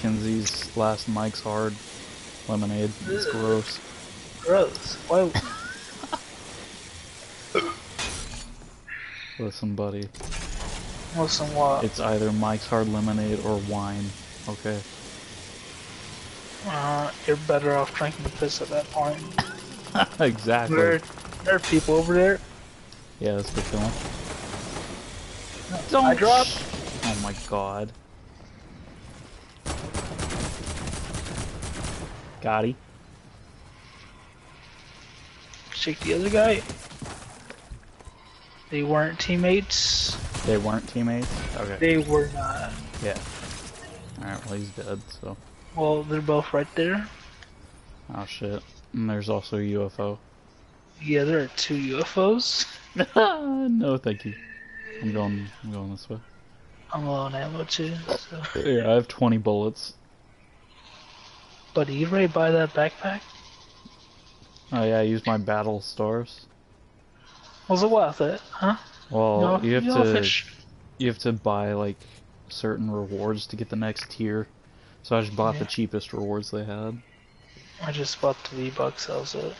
Kinsey's last Mike's Hard lemonade. It's Ugh. gross. Gross. Why? Listen, buddy. Listen, what? It's either Mike's Hard Lemonade or wine. Okay. Uh, you're better off drinking the piss at that point. exactly. There, there are people over there. Yeah, that's the feeling. I dropped. Oh my god. Gotti. Shake the other guy. They weren't teammates. They weren't teammates? Okay. They were not. Yeah. Alright, well he's dead, so. Well, they're both right there. Oh shit. And there's also a UFO. Yeah, there are two UFOs. no, thank you. I'm going. I'm going this way. I'm low on ammo too. So. Yeah, I have 20 bullets. You ready to buy that backpack? Oh yeah, I used my battle stars. Was it worth it? Huh? Well, No, you have no to fish. you have to buy like certain rewards to get the next tier. So I just bought Yeah. the cheapest rewards they had. I just bought the V Bucks. That was it.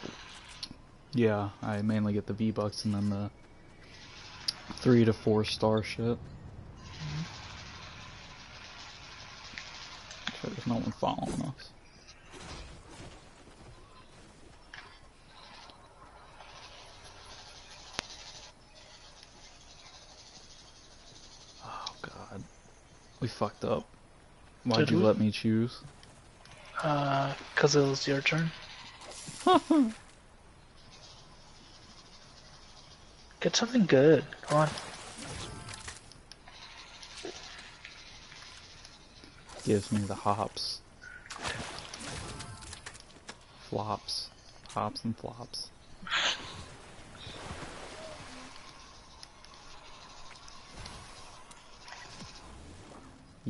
Yeah, I mainly get the V Bucks and then the three to four star shit. Mm-hmm. Okay, there's no one following us. Oh god. We fucked up. Why'd Did you we? let me choose? Uh, cause it was your turn. Get something good. Come on. Gives me the hops. Flops. Hops and flops.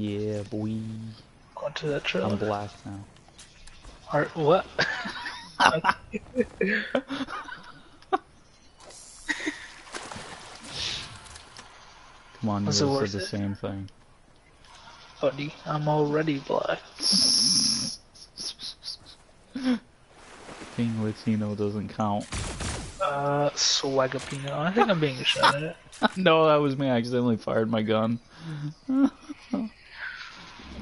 Yeah, boy. Going to that I'm black now. Or what? Come on, you guys said the it? same thing. Buddy, I'm already black. Being Latino doesn't count. Uh, swagapino. I think I'm being shot at. no, that was me. I accidentally fired my gun.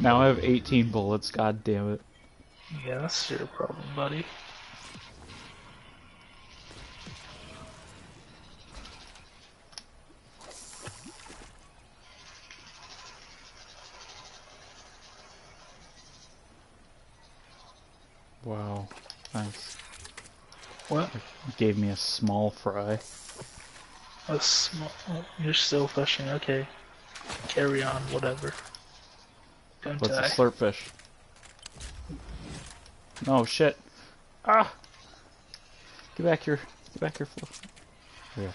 now I have 18 bullets. God damn it. Yeah, that's your problem, buddy. Wow. Thanks. What? You gave me a small fry. A small. oh, You're still fishing. Okay. Carry on. Whatever. Don't What's a slurp fish? No shit. Ah! Get back here. Get back here, Flo. Yeah.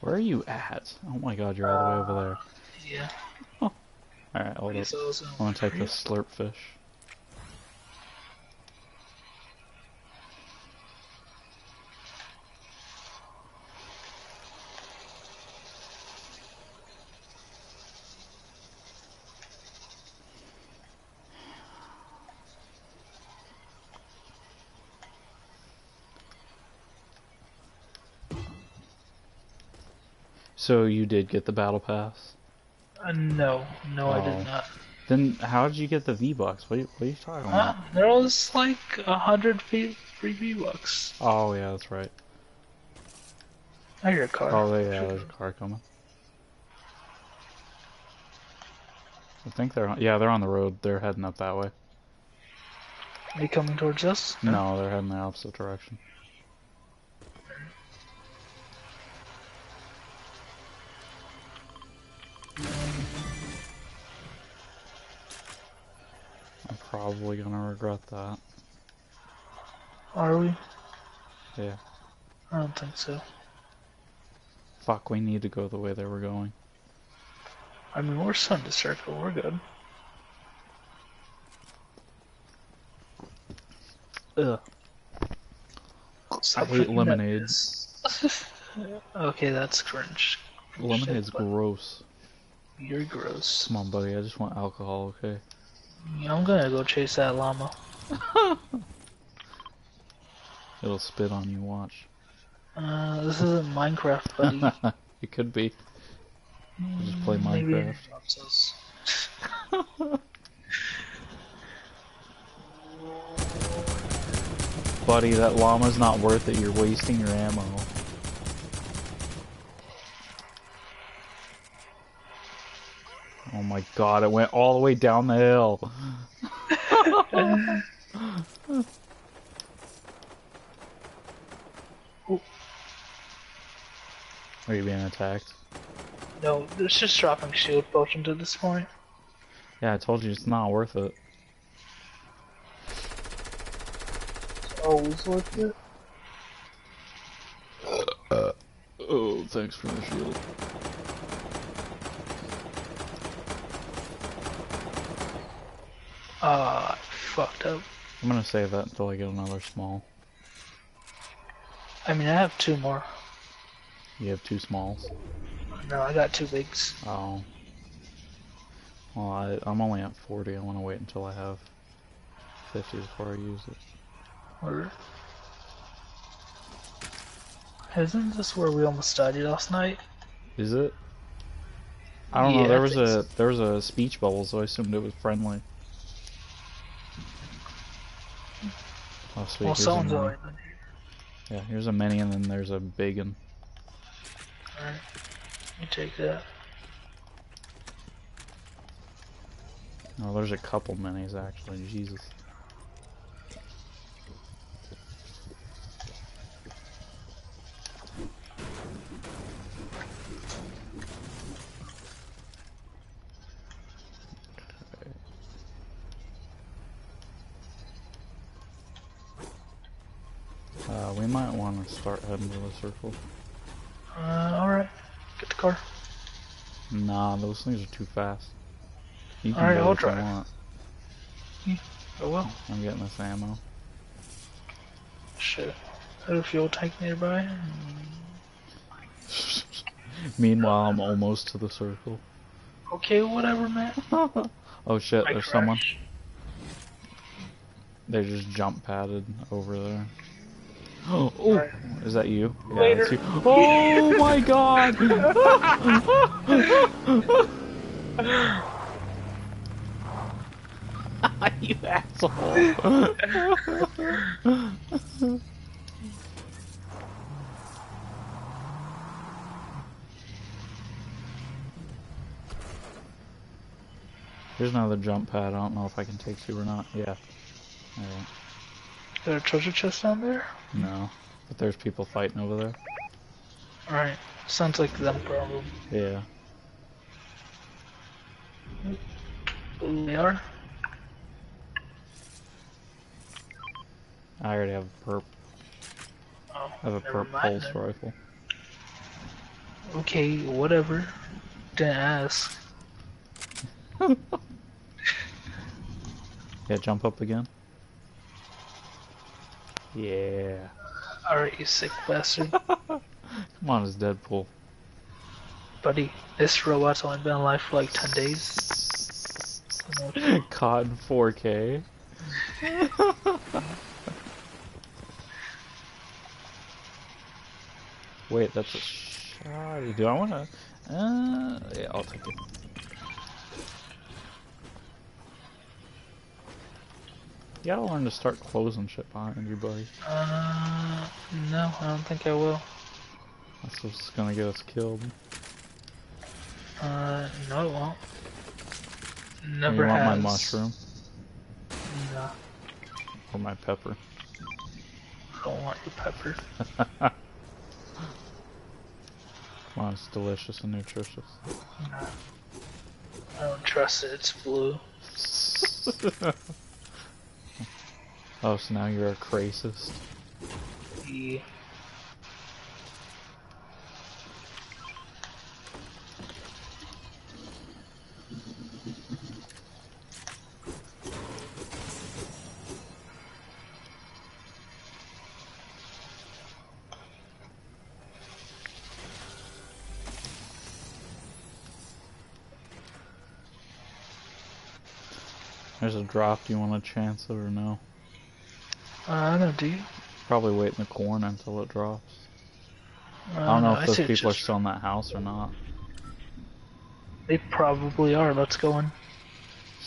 Where are you at? Oh my god, you're all the way over there. Yeah. there. Alright, hold up. He's also. I want to take this slurp fish. So you did get the battle pass? Uh, no, no, I Oh. did not. Then how did you get the V bucks? What, are you- what are you talking Uh, about? there was like a hundred free free V bucks. Oh yeah, that's right. I hear a car. Oh yeah, there's a car coming. I think they're on, yeah they're on the road. They're heading up that way. Are they coming towards us? No, they're heading the opposite direction. Probably gonna regret that. Are we? Yeah. I don't think so. Fuck, we need to go the way they were going. I mean, we're sun to circle. We're good. Ugh. Stop hate thinking that lemonade. is- okay, that's cringe. Lemonade's Shit, gross. You're gross. Come on, buddy. I just want alcohol, okay? Yeah, I'm gonna go chase that llama. It'll spit on you, watch. Uh, this isn't Minecraft, buddy. it could be. just play Maybe Minecraft. Buddy, that llama's not worth it. You're wasting your ammo. Oh my god, it went all the way down the hill. Are you being attacked? No, it's just dropping shield potions at this point. Yeah, I told you it's not worth it. Always worth it. Uh, uh, oh, thanks for the shield. Ah, fucked up. I'm gonna save that until I get another small. I mean, I have two more. You have two smalls. No, I got two bigs. Oh. Well, I, I'm only at 40. I want to wait until I have 50 before I use it. Or... Isn't this where we almost died last night? Is it? I don't Yeah, know. There was a so. there was a speech bubble, so I assumed it was friendly. Oh, sweet. well, here's someone's already been here. Yeah, here's a mini, and then there's a big one. Alright. Let me take that. Oh, there's a couple minis actually. Jesus. Uh, we might want to start heading to the circle. Uh, alright. Get the car. Nah, those things are too fast. You can Alright, go I'll if you drive. want. Oh well. I'm getting this ammo. Shit. Got a fuel tank nearby? Meanwhile, I'm almost to the circle. Okay, whatever, man. Oh shit, I there's someone. They just jump padded over there. Oh, Alright. is that you? Yeah, Later. you. Oh my god! you asshole! There's another jump pad. I don't know if I can take you or not. Yeah. Alright. Is there a treasure chest down there? No. But there's people fighting over there. Alright. Sounds like them problem. Yeah. They are? I already have a perp. Oh, I have a perp pulse then. rifle. Okay, whatever. Didn't ask. Yeah, jump up again. Yeah. Alright, you sick bastard. Come on, it's Deadpool. Buddy, this robot's only been alive for like 10 days. COD 4K. Wait, that's a shot. Do I want to? Uh, yeah, I'll take it. You gotta learn to start closing shit behind you, buddy. Uh, no, I don't think I will. That's what's gonna get us killed. Uh, no it won't. Never you want my mushroom No, or my pepper? I don't want your pepper. Come on, it's delicious and nutritious. No. I don't trust it, it's blue. Oh, so now you're a cracist. Yeah. There's a drop. Do you want to chance it or no? I don't know, do you? Probably wait in the corner until it drops. Uh, I don't know I if those people are still in that house or not. They probably are. Let's go in.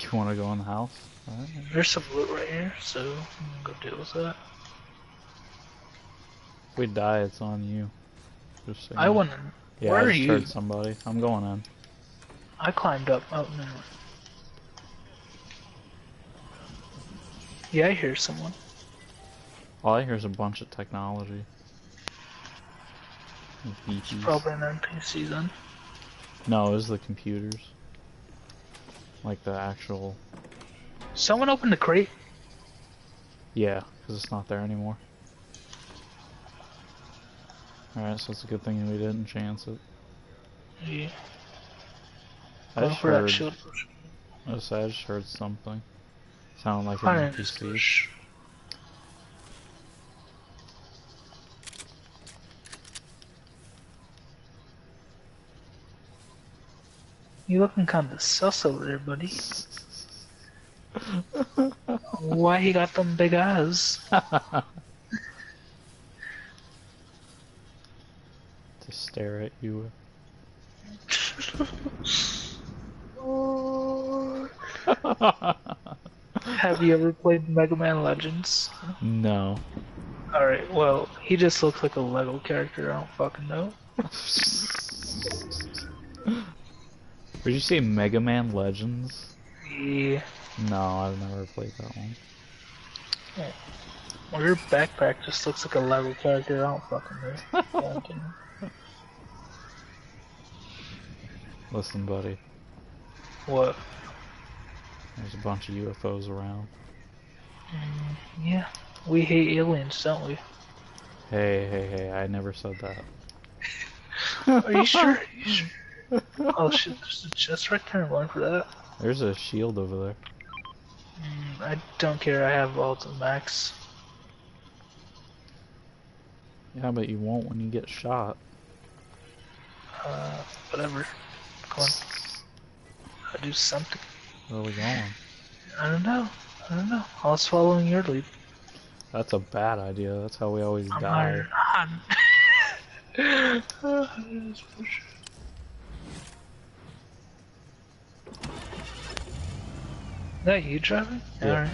You want to go in the house? Alright. There's some loot right here, so I'm gonna go deal with that. If we die, it's on you. Just so I know. went in. Yeah, Where I are just you? heard somebody. I'm going in. I climbed up. Oh no. Yeah, I hear someone. All I hear is a bunch of technology. BPs. Probably an NPC then. No, it was the computers. Like the actual. Someone opened the crate. Yeah, because it's not there anymore. Alright, so it's a good thing we didn't chance it. Yeah. I just heard. I just- I just heard something. Sounded like an NPC. You looking kinda sus over there, buddy. Why he got them big eyes? to stare at you. Have you ever played Mega Man Legends? no. Alright, well, he just looks like a Lego character, I don't fucking know. Did you say Mega Man Legends? Yeah. No, I've never played that one. Well, your backpack just looks like a Lego character, I don't fucking know. Listen, buddy, what? there's a bunch of UFOs around. Mm, yeah, we hate aliens, don't we? Hey, hey, hey, I never said that. Are you sure? Are you sure? Oh shit, there's a chest right there, I'm going for that. There's a shield over there. Mm, I don't care, I have ultimate max. Yeah, but you won't when you get shot. Uh, whatever. Come on. I'll do something. Where are we going? I don't know. I don't know. I was following your lead. That's a bad idea. That's how we always I'm die. that you driving? Yeah.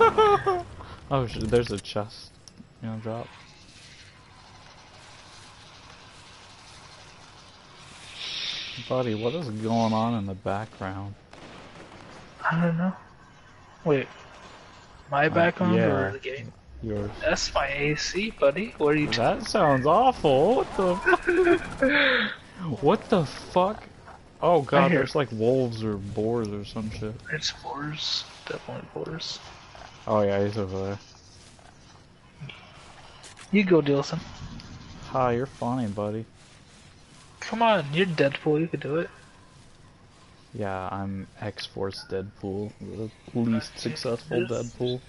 Alright. Oh, there's a chest. You know, drop. Buddy, what is going on in the background? I don't know. Wait. My uh, background yeah. or the game? Yours. That's my AC, buddy. What are you That sounds awful. What the? what the fuck? Oh god, there's like wolves or boars or some shit. It's boars. Definitely boars. Oh yeah, he's over there. You go, Dilson. Hi, you're funny, buddy. Come on, you're Deadpool. You can do it. Yeah, I'm X-Force Deadpool, the least successful Deadpool.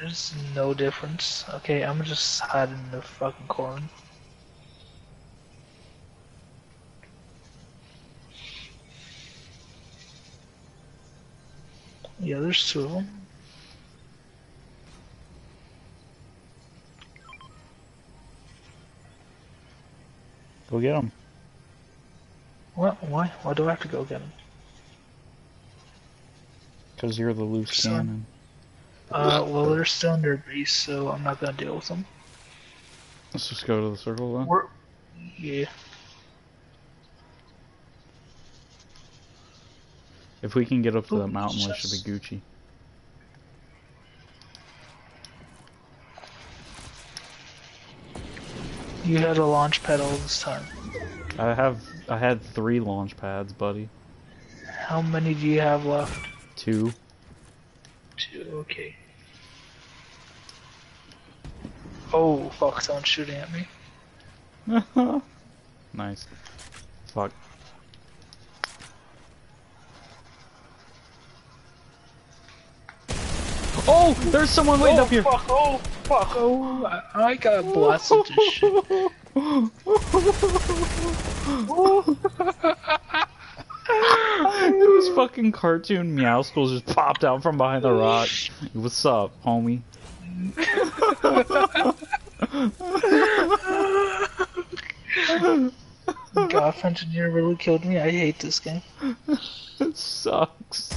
There's no difference. Okay, I'm just hiding in the fucking corner. Yeah, there's two of them. Go get them. What? Why? Why do I have to go get them? Cause you're the loose cannon. Uh, well, they're still in their base, so I'm not gonna deal with them. Let's just go to the circle then. We're, yeah. If we can get up to Ooh, that mountain, we should be Gucci. You had a launch pad all this time. I have, I had three launch pads, buddy. How many do you have left? Two. Two, okay. Oh, fuck, someone's shooting at me. nice. Fuck. Oh, there's someone waiting oh, up here. fuck, oh, fuck, oh, I, I got blasted to shit. was fucking cartoon Meowscles just popped out from behind the rock. What's up, homie? Golf engineer really killed me. I hate this game. It sucks.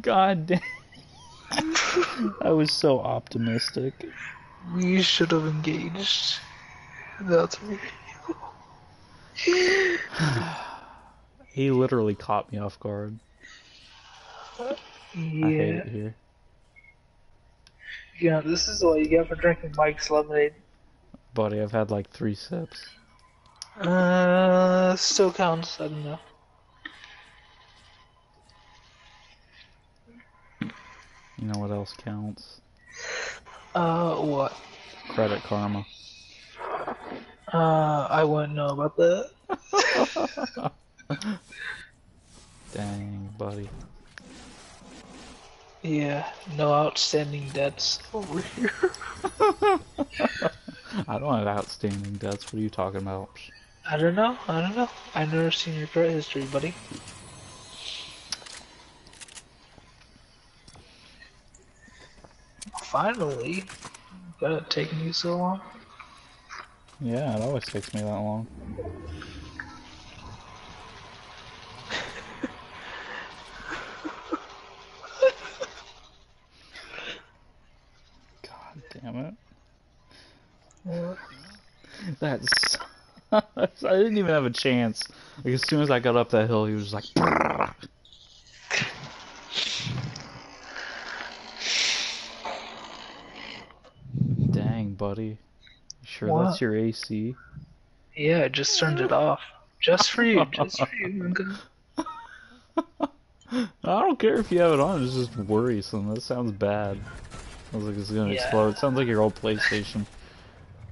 God damn. I was so optimistic. We should have engaged. That's me. He literally caught me off guard. I hate Yeah. it here. Yeah, this is what you get for drinking Mike's lemonade. Buddy, I've had like three sips. Uh, still counts. I don't know. You know what else counts? Uh, what? Credit karma. Uh, I wouldn't know about that. Dang, buddy. Yeah, no outstanding debts over here. I don't have outstanding debts. What are you talking about? I don't know. I don't know. I've never seen your credit history, buddy. Finally, got it taking you so long? Yeah, it always takes me that long. Damn it. What? That's. I didn't even have a chance. Like, as soon as I got up that hill, he was like. Dang, buddy. You sure What? that's your AC? Yeah, I just turned it off. Just for you, just for you. I don't care if you have it on, it's just worrisome. That sounds bad. Sounds like it's gonna Yeah. explode. sounds like your old PlayStation.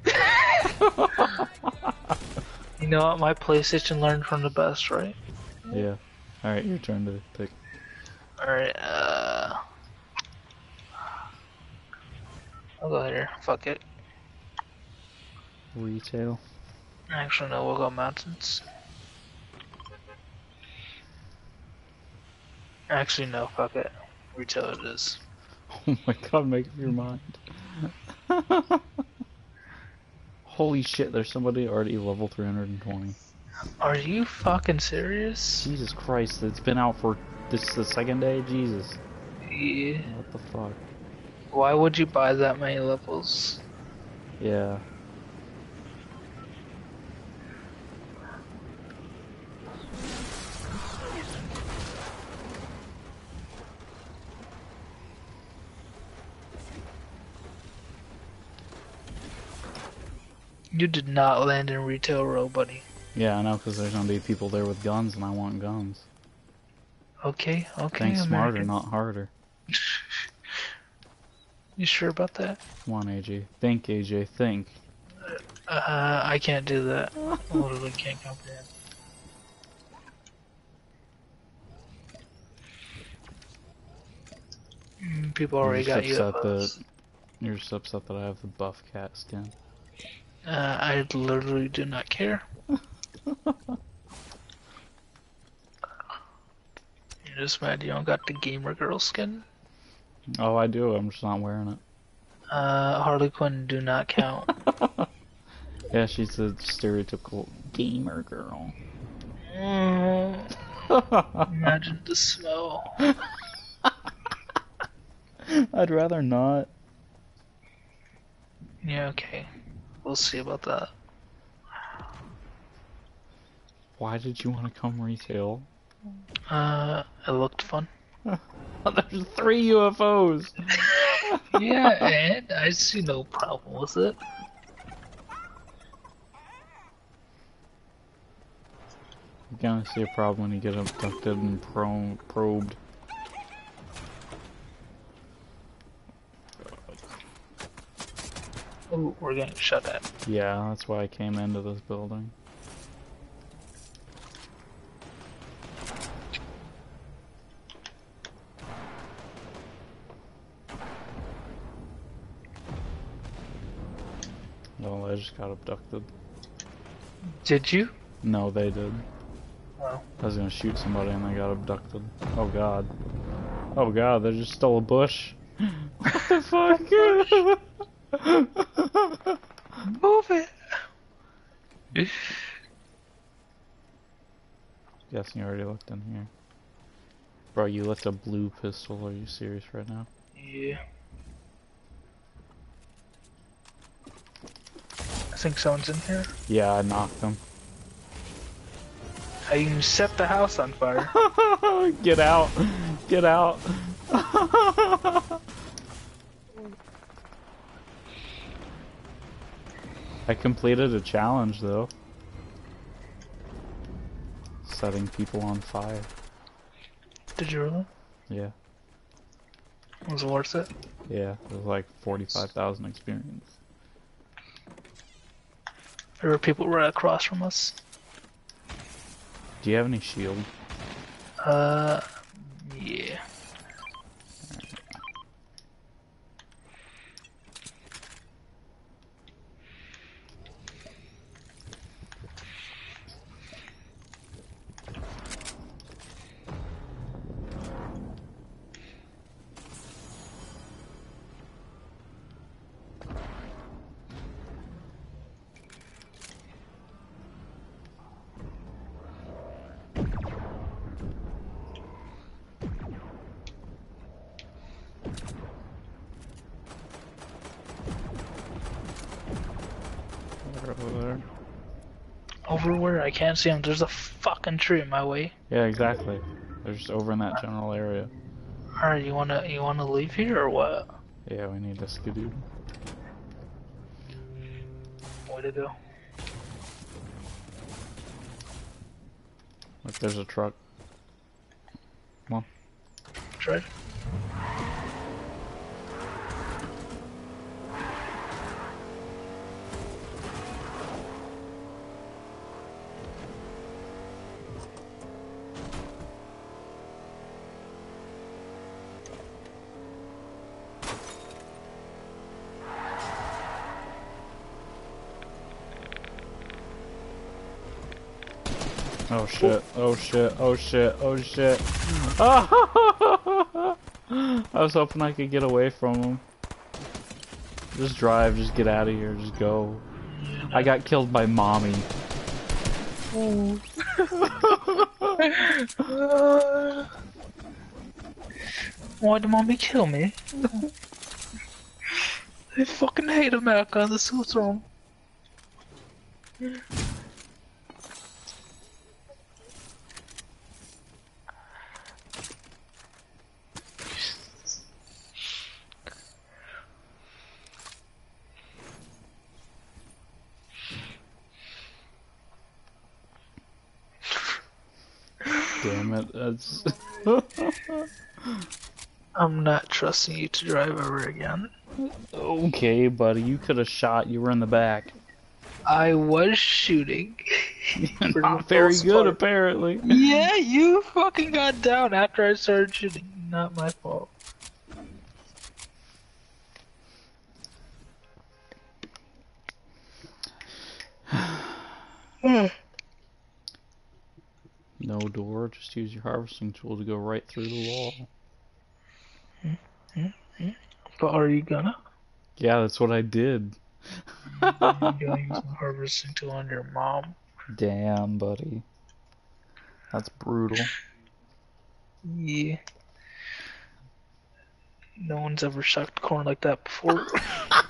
You know what? My PlayStation learned from the best, right? Yeah. Alright, your turn to pick. Alright, uh. I'll go here. Fuck it. Retail. Actually, no, we'll go mountains. Actually, no, fuck it. Retail it is. Oh my god, make up your mind. Holy shit, there's somebody already level 320. Are you fucking serious? Jesus Christ, it's been out for this the second day? Jesus. Yeah. What the fuck? Why would you buy that many levels? Yeah. You did not land in retail row, buddy. Yeah, I know, because there's gonna be people there with guns and I want guns. Okay, okay, Think smarter, American. not harder. You sure about that? Come on, AJ. Think, AJ. Think. Uh, I can't do that. I literally can't comprehend. Mm, People already You're got you. That you're just upset that I have the buff cat skin. Uh, I literally do not care. You're just mad you don't got the gamer girl skin. Oh, I do. I'm just not wearing it. Uh, Harley Quinn do not count. Yeah, she's a stereotypical gamer girl. Mm, imagine the smell. I'd rather not. Yeah, okay. We'll see about that. Why did you want to come retail? Uh, it looked fun. There's three UFOs. yeah, and I see no problem with it. You're gonna see a problem when you get abducted and pro- probed. Ooh, we're getting shot at. Yeah, that's why I came into this building. Well, I just got abducted. Did you? No, they did. Oh. I was gonna shoot somebody and they got abducted. Oh god. Oh god, they just stole a bush. what the fuck? Move it. Guessing you already looked in here. Bro, you left a blue pistol. Are you serious right now? Yeah. I think someone's in here. Yeah, I knocked him. I even set the house on fire. Get out! Get out! I completed a challenge though. Setting people on fire. Did you really? Yeah. Was it worth it? Yeah, it was like 45,000 experience. There were people right across from us. Do you have any shield? Uh, can't see them. There's a fucking tree in my way. Yeah, exactly. They're just over in that general area. Alright, you wanna you wanna leave here or what? Yeah, we need a skidoo. Way to go. Look, there's a truck. Try. Oh shit, oh shit, oh shit, oh shit. I was hoping I could get away from him. Just drive, just get out of here, just go. I got killed by mommy. Why did mommy kill me? I fucking hate America. This is what's wrong. Damn it, that's... I'm not trusting you to drive over again. okay, buddy, you could have shot, you were in the back. I was shooting. Not very good, part. apparently. Yeah, you fucking got down after I started shooting. Not my fault. No door, just use your harvesting tool to go right through the wall. But are you gonna? Yeah, that's what I did. You're gonna use my harvesting tool on your mom? Damn, buddy. That's brutal. Yeah. No one's ever sucked corn like that before.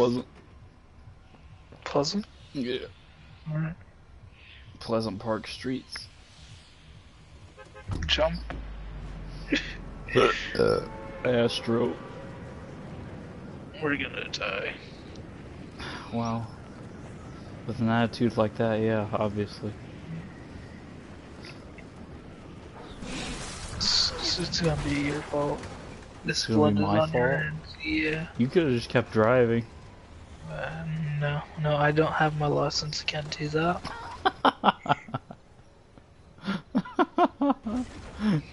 Pleasant. Pleasant? Yeah. Alright. Pleasant Park streets. Jump. Uh, Astro. We're gonna die. Wow. With an attitude like that, yeah, obviously. It's, it's gonna be your fault. This gonna blood be is my on your fault? Yeah. You could have just kept driving. Uh, no, no, I don't have my license. Can't do that.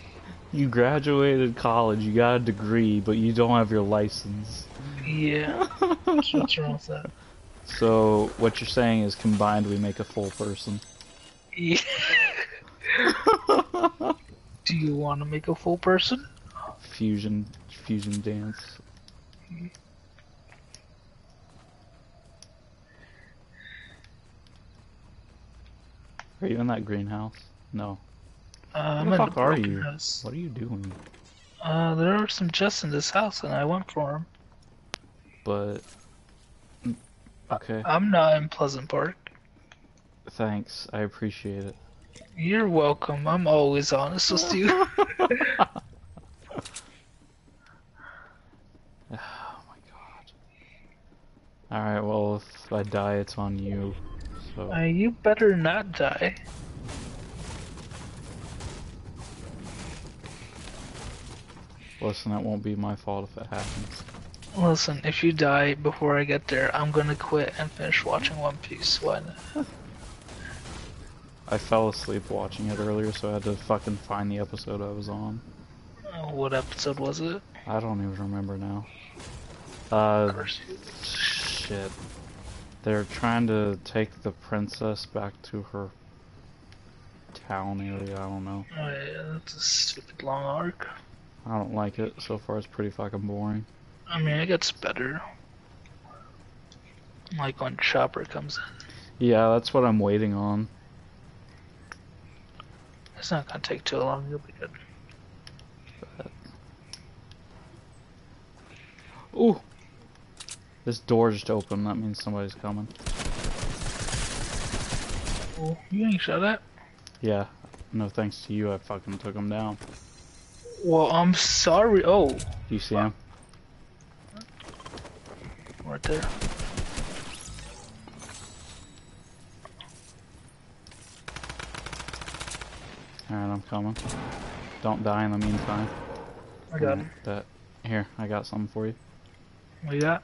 You graduated college, you got a degree, but you don't have your license. Yeah. What's wrong with that? So what you're saying is combined we make a full person. Yeah. do you want to make a full person? Fusion fusion dance. Are you in that greenhouse? No. Uh, I'm the in fuck are you? house. What are you doing? Uh, there are some chests in this house, and I went for them. But mm, okay, I'm not in Pleasant Park. thanks. I appreciate it. You're welcome. I'm always honest with you. Oh my god. Alright, well, if I die, it's on you. So, uh, you better not die. listen, that won't be my fault if it happens. Listen, if you die before I get there, I'm gonna quit and finish watching One Piece. Why not? I fell asleep watching it earlier, so I had to fucking find the episode I was on. Uh, what episode was it? I don't even remember now. Uh, shit. They're trying to take the princess back to her town area, I don't know. Oh yeah, that's a stupid long arc. I don't like it. So far, it's pretty fucking boring. I mean, it gets better. Like when Chopper comes in. Yeah, that's what I'm waiting on. It's not gonna take too long. You'll be good. Ooh! This door just opened, that means somebody's coming. Oh, you ain't shot at? Yeah, no thanks to you, I fucking took him down. Well, I'm sorry. Oh, Do you see him? right there. Alright, I'm coming. Don't die in the meantime. I got him. That here, I got something for you. What you got?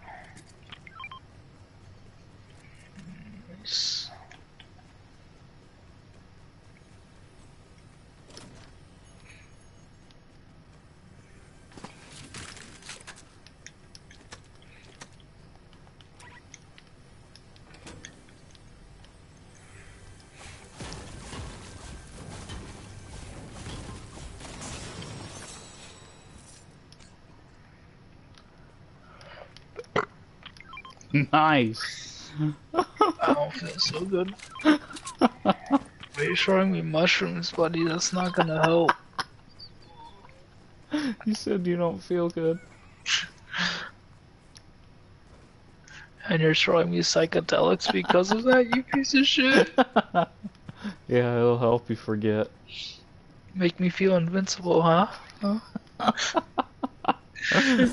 Nice! I don't feel so good. Why are you showing me mushrooms, buddy? That's not gonna help. You said you don't feel good. And you're showing me psychedelics because of that, you piece of shit. Yeah, it'll help you forget. Make me feel invincible, huh?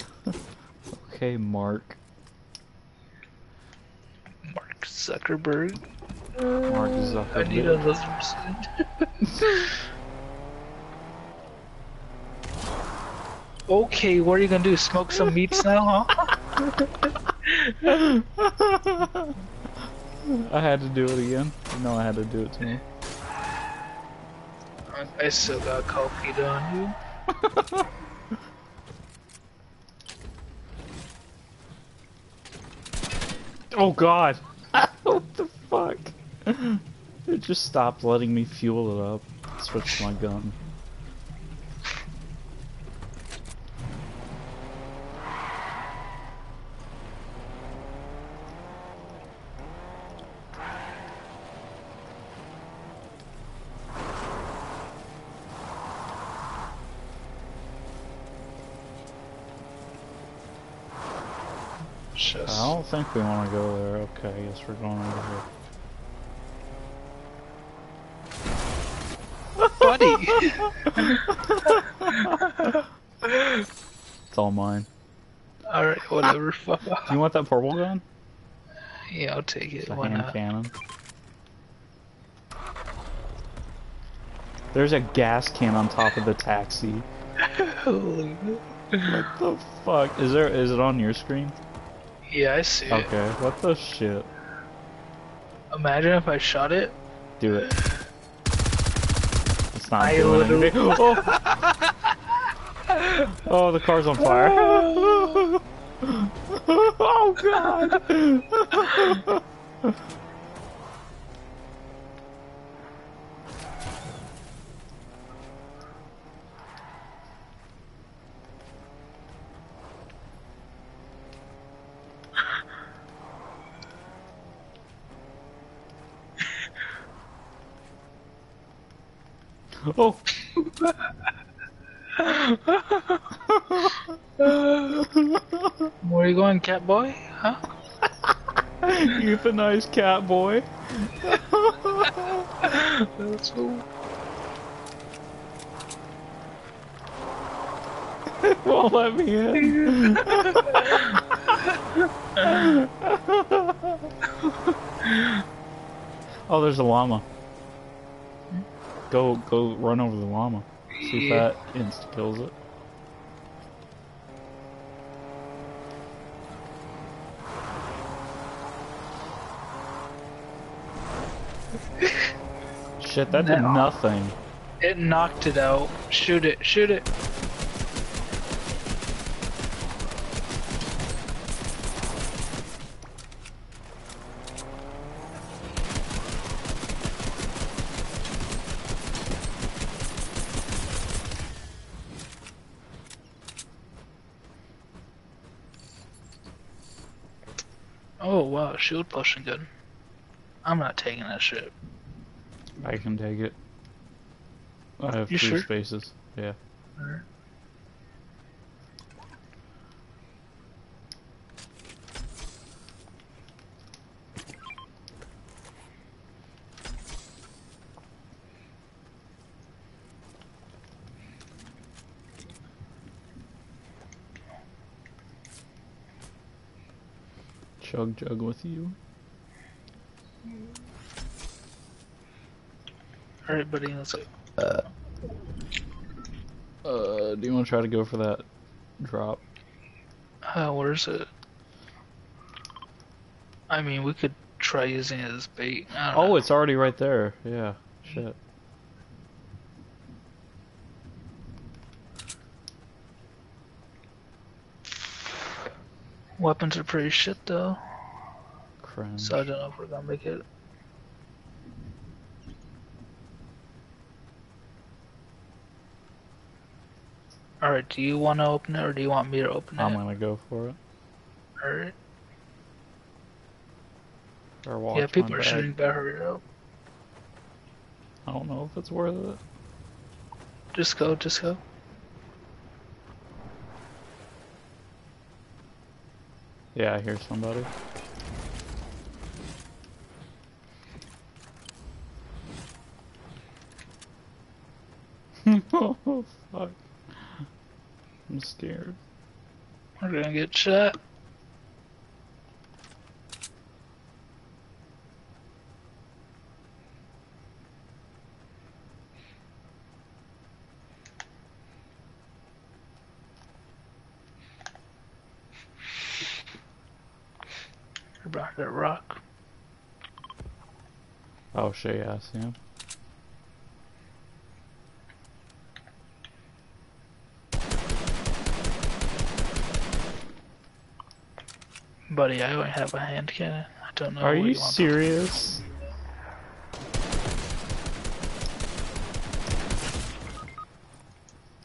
Okay, Mark. Mark Zuckerberg. Mark uh, I need a Zuckerberg. okay, what are you gonna do? Smoke some meats now, huh? I had to do it again. You know I had to do it to me. I still got coffee on you. Oh god! What the fuck? It just stopped letting me fuel it up. Switch my gun. Just I don't think we want to go there. Okay, I guess we're going over here. It's all mine. Alright, whatever. Fuck off. Do you want that purple gun? Yeah, I'll take it. It's a Why hand not? cannon. There's a gas can on top of the taxi. What the fuck? Is there? Is it on your screen? Yeah, I see it. Okay. What the shit? Imagine if I shot it. Do it. Not I doing literally- anything. Oh. oh, the car's on fire. oh god. Oh. Where are you going, cat boy? Huh? Euthanized cat boy. That's cool. Won't let me in. oh, there's a llama. Go, go, run over the llama. See if that insta kills it. Shit, that did No. nothing. It knocked it out. Shoot it, shoot it. Oh wow, shield potion good. I'm not taking that shit. I can take it. I have You two sure? spaces. Yeah. Alright. Chug jug with you. Alright, buddy, let's go. Uh, do you want to try to go for that drop? Uh, where is it? I mean, we could try using it as bait. Oh, know. it's already right there. Yeah. Shit. Weapons are pretty shit though, Cringe. so I don't know if we're gonna make it. Alright, do you want to open it or do you want me to open it? I'm gonna go for it. Alright. Or watch Yeah, people are bag. shooting, better hurry up. I don't know if it's worth it. Just go, just go. Yeah, I hear somebody. Oh fuck. I'm scared. We're gonna get shot. About that rock. Oh shit, yeah, I see him. Buddy, I only have a hand cannon. I don't know Are you want. serious?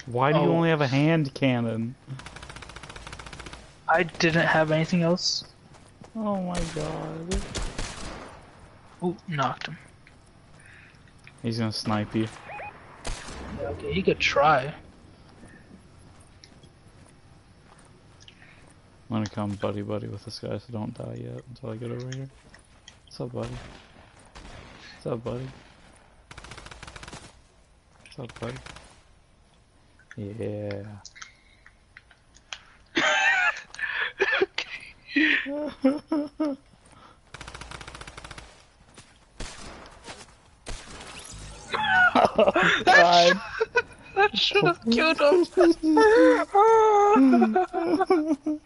Why do you Oh. only have a hand cannon? I didn't have anything else. Oh my god. Ooh, knocked him. He's gonna snipe you. Okay, he could try. I'm gonna come buddy buddy with this guy so don't die yet until I get over here. What's up, buddy? What's up, buddy? What's up, buddy? Yeah. God. that should have killed him.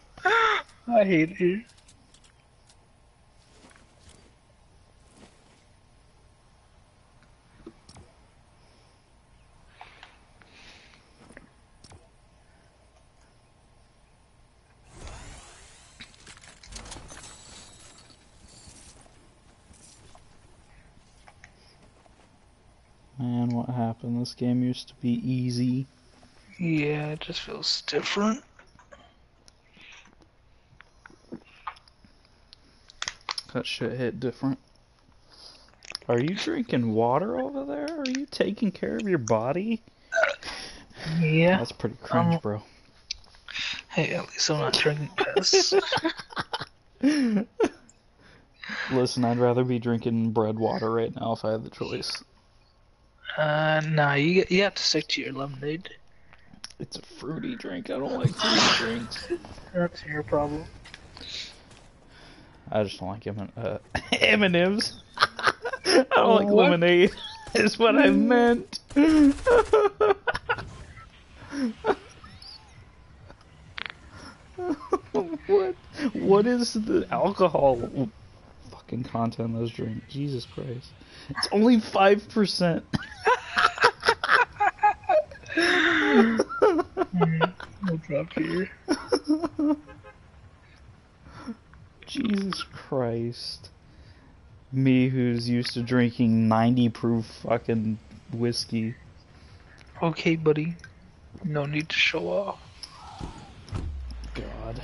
I hate you. Man, what happened? This game used to be easy. Yeah, it just feels different. That shit hit different. Are you drinking water over there? Are you taking care of your body? Yeah. That's pretty cringe, Um, bro. Hey, at least I'm not drinking piss. Listen, I'd rather be drinking bread water right now if I had the choice. uh, nah, you you have to stick to your lemonade. It's a fruity drink. I don't like fruity drinks. That's your problem. I just don't like M- uh, M&M's. I don't like What? lemonade. Is what I meant. what? What is the alcohol fucking content in those drinks? Jesus Christ! It's only five percent. We'll drop here. Jesus Christ. Me who's used to drinking 90 proof fucking whiskey. Okay, buddy. No need to show off. God.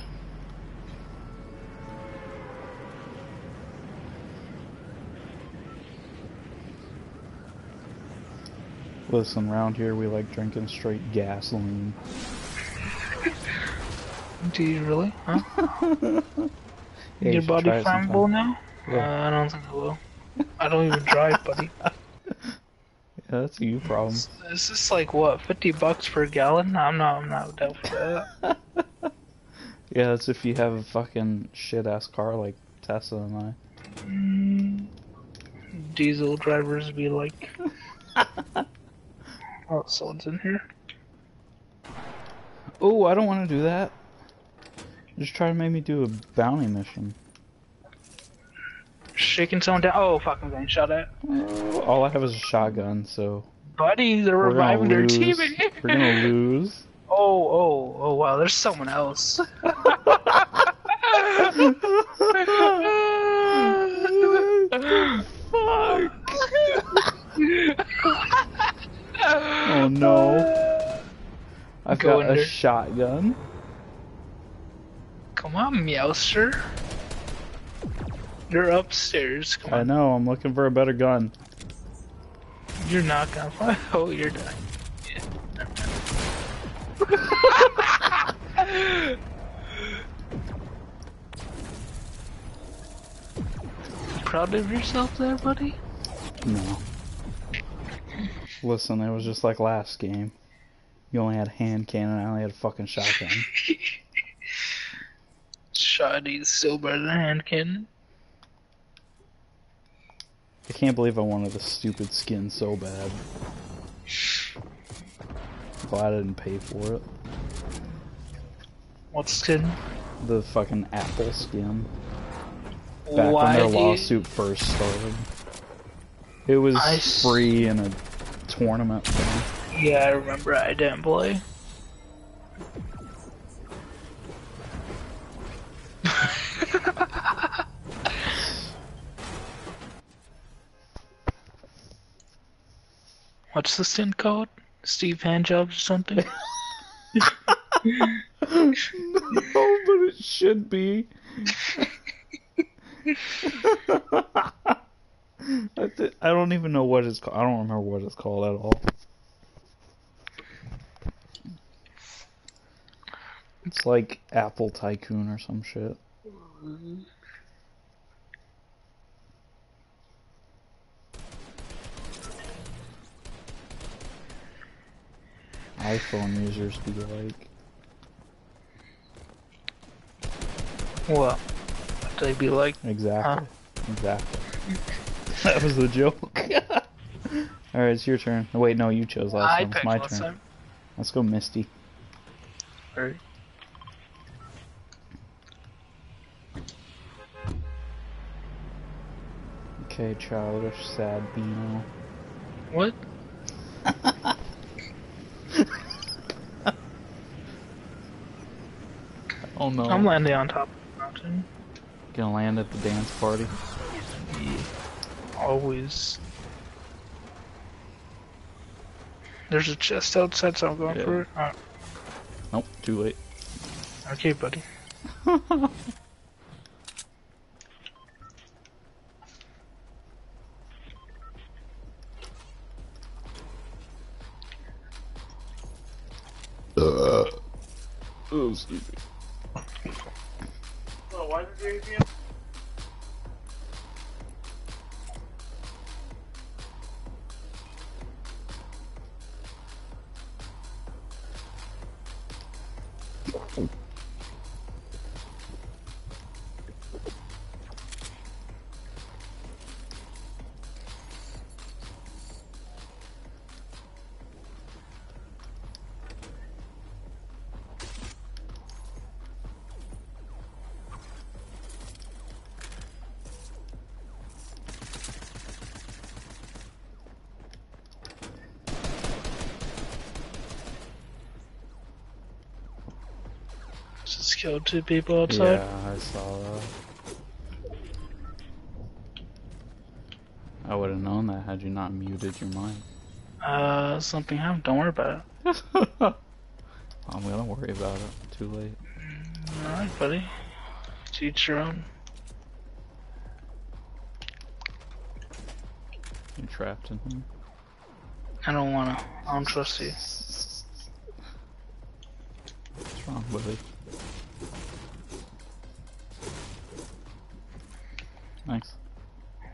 Listen, around here we like drinking straight gasoline. Do you really? Huh? Yeah, Your body try it flammable now? Yeah. Uh, I don't think I will. I don't even drive, buddy. Yeah, that's a you problem. Is this like what, fifty bucks per gallon? I'm not. I'm not down for that. Yeah, that's if you have a fucking shit ass car like Tesla and I. Mm, diesel drivers be like. oh, someone's in here. Oh, I don't want to do that. Just try to make me do a bounty mission. Shaking someone down. Oh, fucking getting shot at. Oh, all I have is a shotgun, so Buddy, they're reviving their teammate. We're gonna lose. Oh, oh, oh, wow, there's someone else. Fuck. Oh no. I've Go got under. a shotgun. Come on, Meowster. You're upstairs. Come I on. know, I'm looking for a better gun. You're not gonna find. Oh, you're done. Proud of yourself there, buddy? No. Listen, it was just like last game. You only had a hand cannon, I only had a fucking shotgun. Shoddy's silver better than hand cannon. I can't believe I wanted a stupid skin so bad. Glad I didn't pay for it. What skin? The fucking Apple skin. Back Why when their do you- lawsuit first started. It was I free in a tournament thing. Yeah, I remember I didn't play. What's the stint called? Steve Handjobs or something? no, but it should be. I, I don't even know what it's called. I don't remember what it's called at all. It's like Apple Tycoon or some shit. Mm-hmm. iPhone users be like. What? They'd be like, Exactly. Exactly. that was the joke. Alright, it's your turn. Oh, wait, no, you chose last I time. It's my turn. time. Let's go Misty. Alright. Okay, childish, sad Beano. What? Oh no. I'm landing on top of the mountain. Gonna land at the dance party. Always. There's a chest outside, so I'm going Yeah. for it. Uh, Nope, too late. okay, buddy. Uh, oh, excuse me. why did you Two people outside. Yeah, I saw that. I would have known that had you not muted your mic. Uh, something happened. Don't worry about it. I'm gonna worry about it. Too late. Alright, buddy. To each your own. You're trapped in here. I don't wanna. I don't trust you. What's wrong, buddy?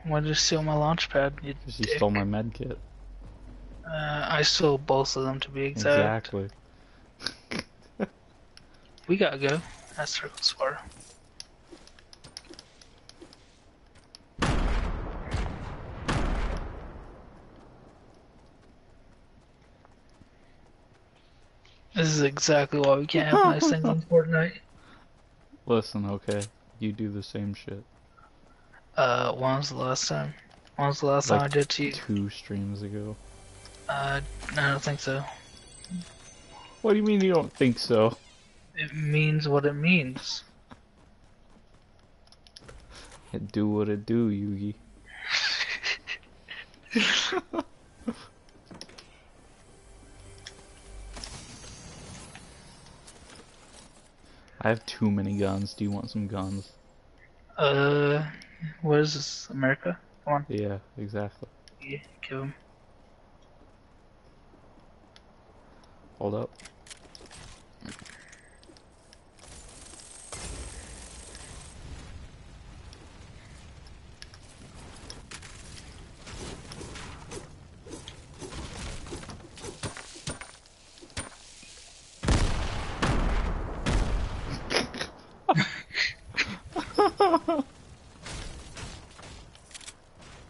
Why'd you steal my launch pad? You, Because you dick? stole my med kit. Uh, I stole both of them to be exact. Exactly. We gotta go. That circle's far. This is exactly why we can't have nice things on Fortnite. Listen, okay. You do the same shit. Uh, when was the last time? When was the last time I did to you? Two streams ago. Uh, I don't think so. What do you mean you don't think so? It means what it means. It do what it do, Yugi. I have too many guns. Do you want some guns? Uh, what is this? America? Come on, Yeah, exactly. yeah, kill him. Hold up.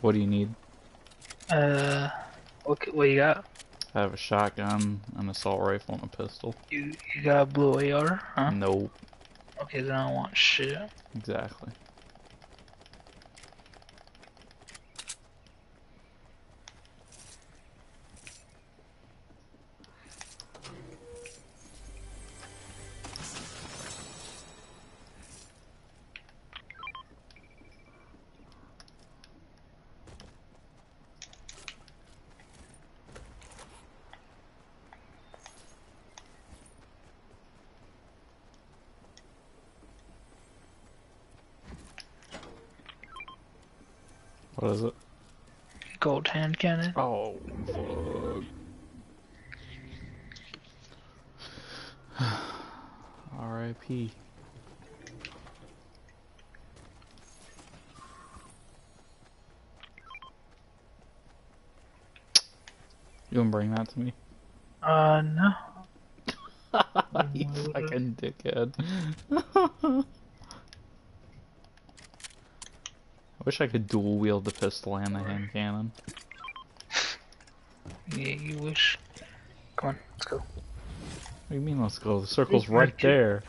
What do you need? Uh, what, what you got? I have a shotgun, an assault rifle, and a pistol. You you got a blue AR? Huh? Nope. Okay, then I don't want shit. Exactly. What is it? Gold hand cannon. Oh, fuck. R.I.P. You gonna bring that to me? Uh, no. you fucking dickhead. I wish I could dual wield the pistol and the hand cannon. Yeah, you wish. Come on, let's go. What do you mean let's go? The circle's Right right there.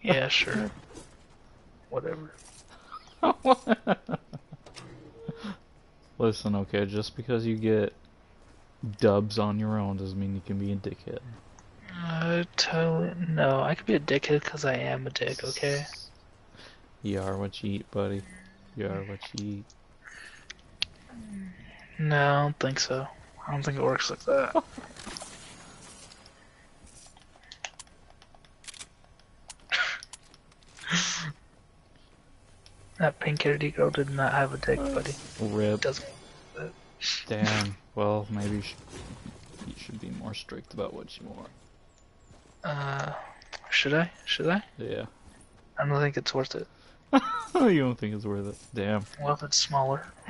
Yeah, sure. Whatever. Listen, okay, just because you get dubs on your own doesn't mean you can be a dickhead. Uh, totally. No, I could be a dickhead because I am a dick, okay? You are what you eat, buddy. You are what you eat. No, I don't think so. I don't think it works like that. that pink haired girl did not have a dick, buddy. Rip. Doesn't. Damn. Well, maybe you should, you should be more strict about what you want. Uh, should I? Should I? Yeah. I don't think it's worth it. you don't think it's worth it? Damn. Well, if it's smaller.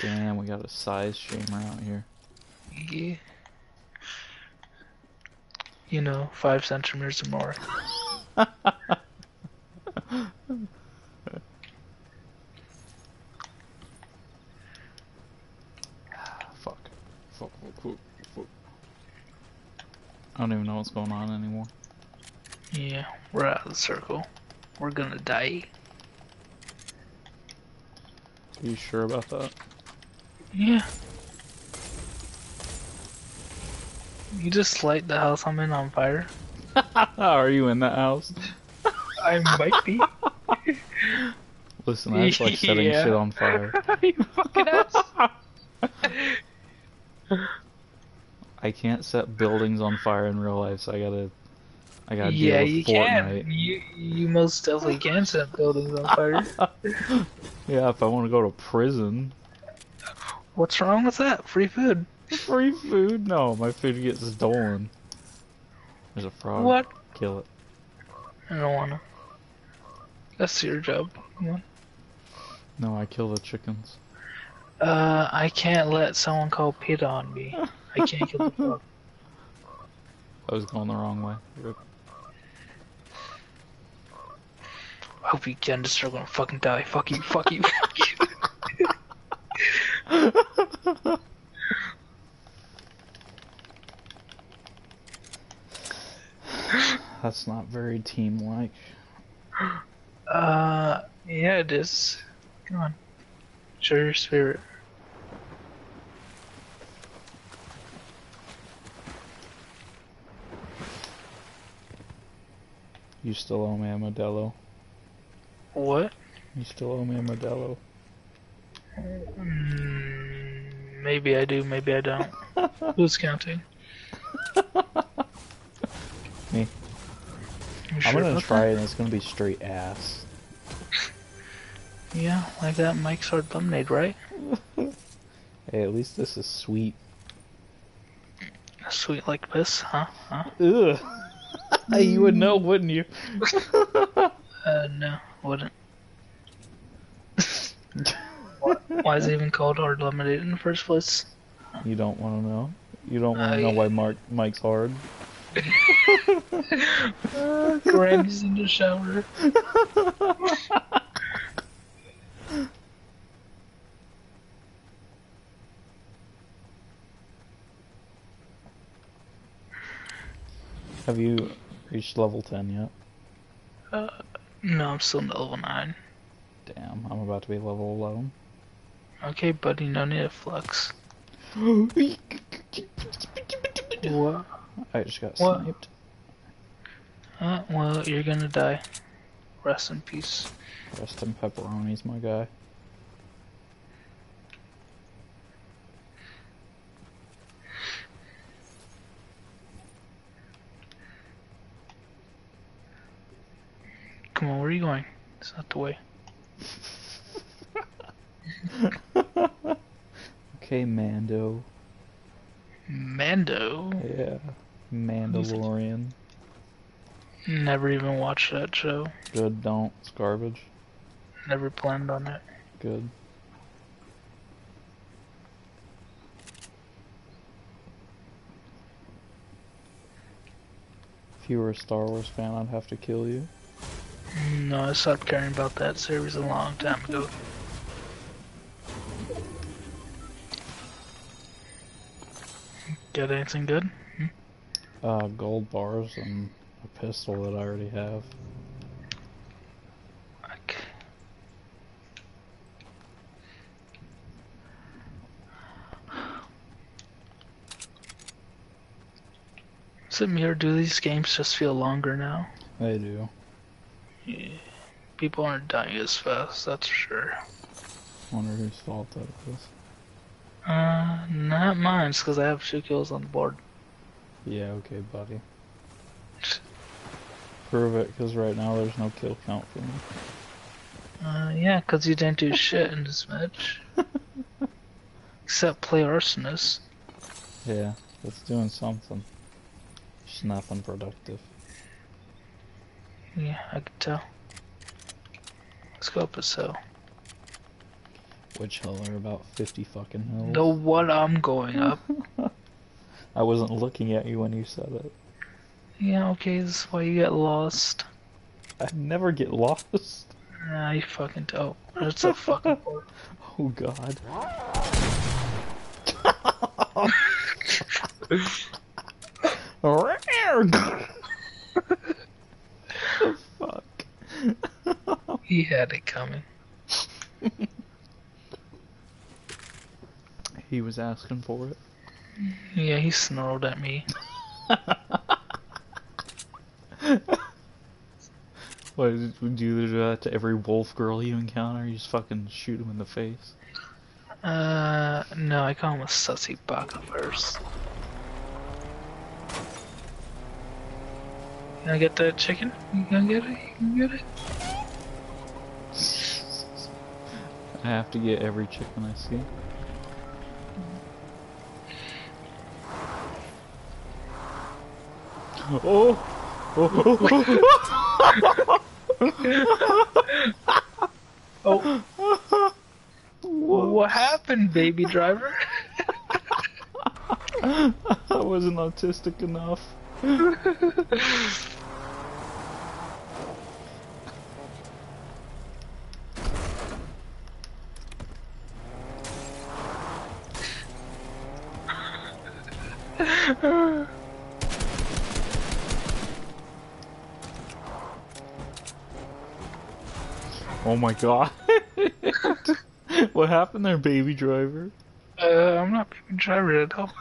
Damn, we got a size shamer out here. Yeah. You know, five centimeters or more. Fuck. Fuck, fuck, fuck, fuck. I don't even know what's going on anymore. Yeah, we're out of the circle. We're gonna die. Are you sure about that? Yeah. You just light the house I'm in on fire. Are you in that house? I might be. Listen, I just like setting Yeah. shit on fire. you fucking ass. I can't set buildings on fire in real life, so I gotta, I gotta Yeah, deal you with can. Fortnite. You you most definitely can set buildings on fire. Yeah, if I want to go to prison, What's wrong with that? Free food. free food? No, my food gets stolen. There's a frog. What? Kill it. I don't wanna. That's your job. Come on. No, I kill the chickens. Uh, I can't let someone call PETA on me. I can't kill the frog. I was going the wrong way. Rip. I hope you get just gonna fucking die. Fuck you, fuck you, fuck you. That's not very team-like. Uh, yeah, it is. Come on. Show your spirit. You still owe me a Modelo. What? You still owe me a Modelo. Mm, maybe I do, maybe I don't. Who's counting? Me. You I'm gonna about try that? it and it's gonna be straight ass. Yeah, like that Mike's Hard Lemonade, right? Hey, at least this is sweet. Sweet like this, huh? Huh? Ugh. you would know, wouldn't you? Uh, no, wouldn't. Why is it even called Hard Lemonade in the first place? You don't want to know. You don't want to I- know why Mark Mike's hard. Uh, Granny's in the shower. Have you reached level ten yet? No, I'm still in level 9. Damn, I'm about to be level eleven. Okay, buddy, no need to flex. I What? just got What? sniped. Uh, well, you're gonna die. Rest in peace. Rest in pepperonis, my guy. Come on, where are you going? It's not the way. Okay, Mando. Mando? Yeah. Mandalorian. Never even watched that show. Good, don't. It's garbage. Never planned on it. Good. If you were a Star Wars fan, I'd have to kill you. No, I stopped caring about that series a long time ago. Get anything good? Uh, gold bars and a pistol that I already have. Okay. Sitting here, do these games just feel longer now? They do. Yeah. People aren't dying as fast, that's for sure. Wonder whose fault that is. Uh, not mine, because I have two kills on the board. Yeah, okay, buddy. Prove it, because right now there's no kill count for me. Uh, yeah, because you didn't do shit in this match. Except play Arsonist. Yeah, it's doing something. Just nothing productive. Yeah, I could tell. Let's go up a cell. Which hill are about 50 fucking hills? The what I'm going up. I wasn't looking at you when you said it. Yeah, okay, this is why you get lost. I never get lost. Nah, you fucking don't. It's a fucking. Oh god. fuck? He had it coming. He was asking for it. Yeah, he snarled at me. What, would you do that to every wolf girl you encounter? You just fucking shoot him in the face? Uh, no, I call him a sussy baka first. You gonna get that chicken? You gonna get it? You can get it? I have to get every chicken I see. Oh! Oh! Oh, what happened, baby driver? I wasn't autistic enough. Oh my god. what happened there, baby driver? Uh, I'm not baby driver at all.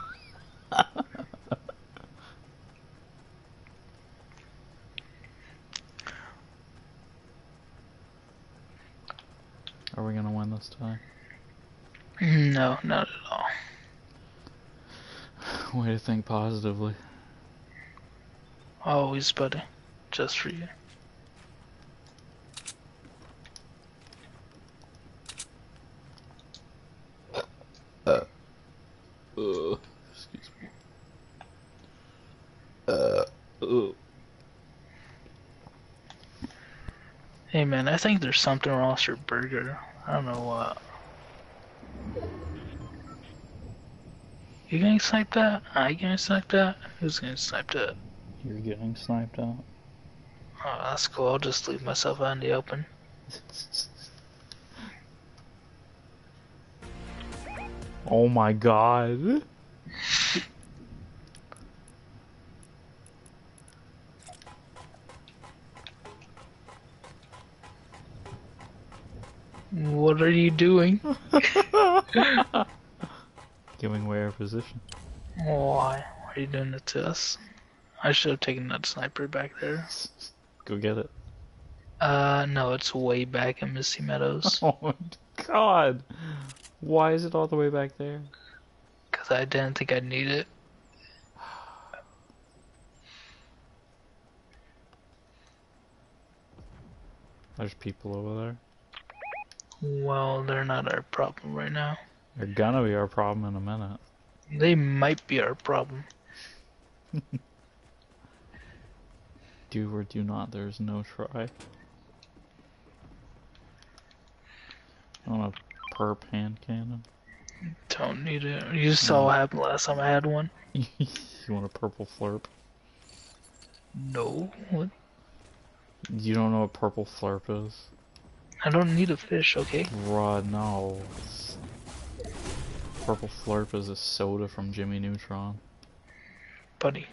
Are we gonna win this time? No, not at all. Way to think positively. Always, buddy. Just for you. Uh, uh, excuse me. Uh, uh. Hey man, I think there's something wrong with your burger. I don't know what. You gonna snipe that? I gonna snipe that? Who's getting sniped at? You're getting sniped at. Oh, that's cool. I'll just leave myself out in the open. oh my god. What are you doing? Giving away our position. Why? Why are you doing it to us? I should have taken that sniper back there. Go get it. Uh, no, it's way back in Misty Meadows. Oh god. Why is it all the way back there? Because I didn't think I'd need it. There's people over there. Well, they're not our problem right now. They're gonna be our problem in a minute. They might be our problem. Do or do not, there's no try. On a perp hand cannon. Don't need it. You saw what happened last time I had one. you want a purple flurp? No. What? You don't know what purple flurp is? I don't need a fish, okay? Bruh, no. It's- Purple flurp is a soda from Jimmy Neutron. buddy.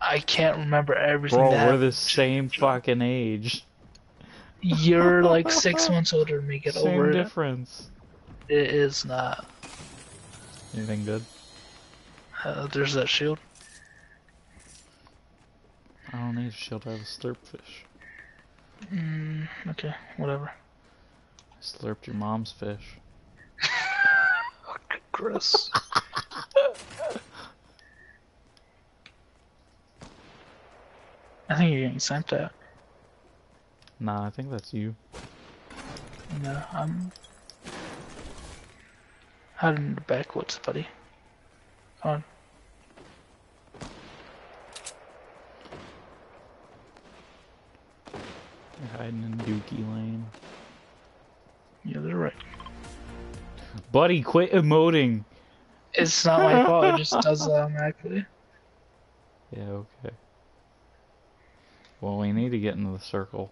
I can't remember everything. Bro, that we're the same fucking age. You're like six months older than me. Get Same over it. difference. It is not. Anything good? Uh, there's that shield. I don't need a shield, I have a slurp fish. Mm, okay, whatever. I slurped your mom's fish. Okay, gross. I think you're getting sent out. Nah, I think that's you. No, I'm out in the backwoods, buddy. Come on. You're hiding in Dookie Lane. Yeah, they're right. Buddy, quit emoting! It's not my fault. It just does it automatically. Yeah, okay. Well, we need to get into the circle.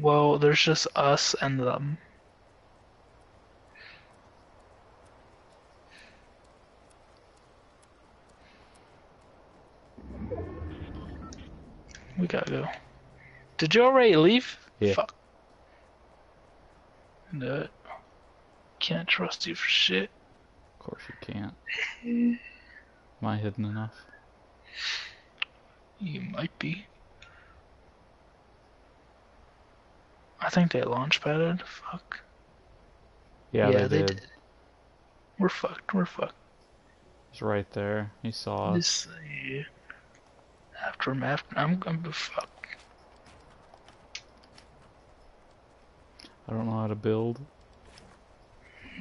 Well, there's just us and them. We gotta go. Did you already leave? Yeah. Fuck. No. Can't trust you for shit. Of course you can't. Am I hidden enough? You might be. I think they launch padded. Fuck. Yeah, they, did. We're fucked. We're fucked. He's right there. He saw us. This uh, after him after I'm gonna be fucked. I don't know how to build.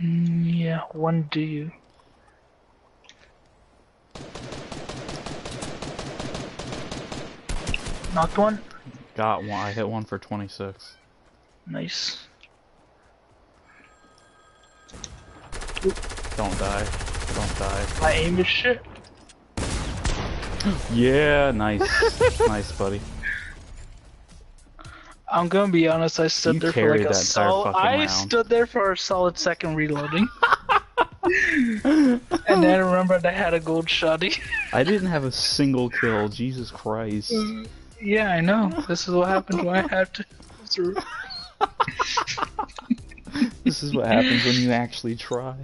Mm, Yeah, one do you. Knocked one. Got one. I hit one for 26. Nice. Don't die. Don't die. My aim is shit. Yeah, nice. nice, buddy. I'm gonna be honest. I stood You there for like a solid. I round. stood there for a solid second reloading. and then I remembered I had a gold shotty. I didn't have a single kill. Jesus Christ. yeah, I know. This is what happens when I have to. go through. This is what happens when you actually try.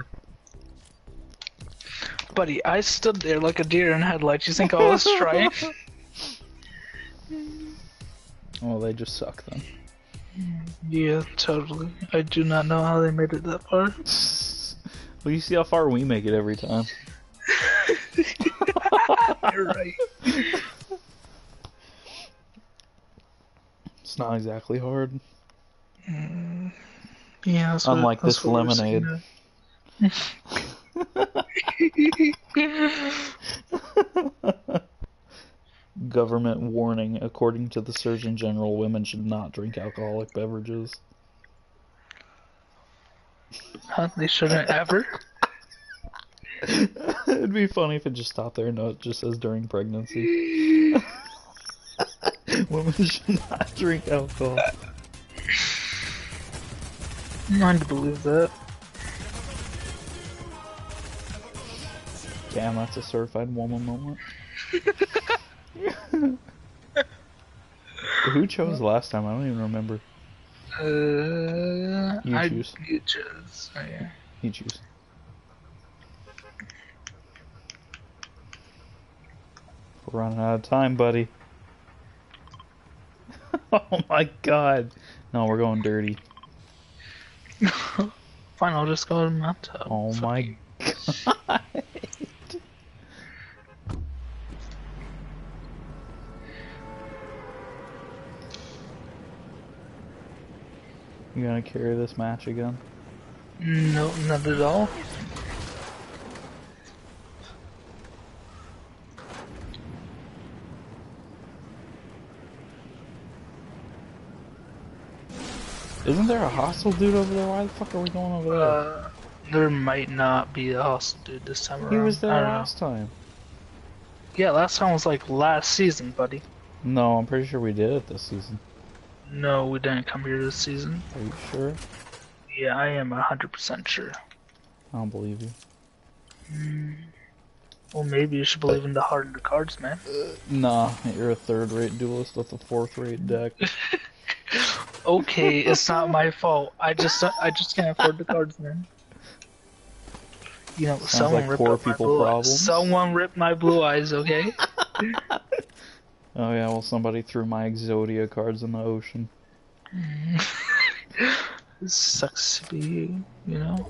Buddy, I stood there like a deer in headlights. You think I was trying? Well, they just suck then. yeah, totally. I do not know how they made it that far. Well, you see how far we make it every time. You're right. It's not exactly hard. Mm, yeah, that's what- Unlike that's this what lemonade. Government warning. According to the Surgeon General, women should not drink alcoholic beverages. Huh? They shouldn't ever. It'd be funny if it just stopped there. No, it just says during pregnancy. women should not drink alcohol. I'm not to believe that. Damn, that's a certified woman moment. Who chose last time? I don't even remember. Uh, You I, choose. You choose. Oh, yeah. You choose. We're running out of time, buddy. oh my god. No, we're going dirty. Fine, I'll just go to my tub. Oh Fuck my you. god. You gonna carry this match again? No, not at all. Isn't there a hostile dude over there? Why the fuck are we going over there? Uh, there might not be a hostile dude this time around. he was there don't know. last time. Yeah, last time was like last season, buddy. No, I'm pretty sure we did it this season. No, we didn't come here this season. Are you sure? Yeah, I am 100% sure. I don't believe you. Hmm. Well, maybe you should believe in the heart of the cards, man. Uh, nah, you're a third-rate duelist with a fourth-rate deck. Okay, it's not my fault. I just I just can't afford the cards, man. You know, someone like ripped poor up my people blue eyes. Someone ripped my blue eyes. Okay. Oh yeah, well somebody threw my Exodia cards in the ocean. This sucks to be you, you know.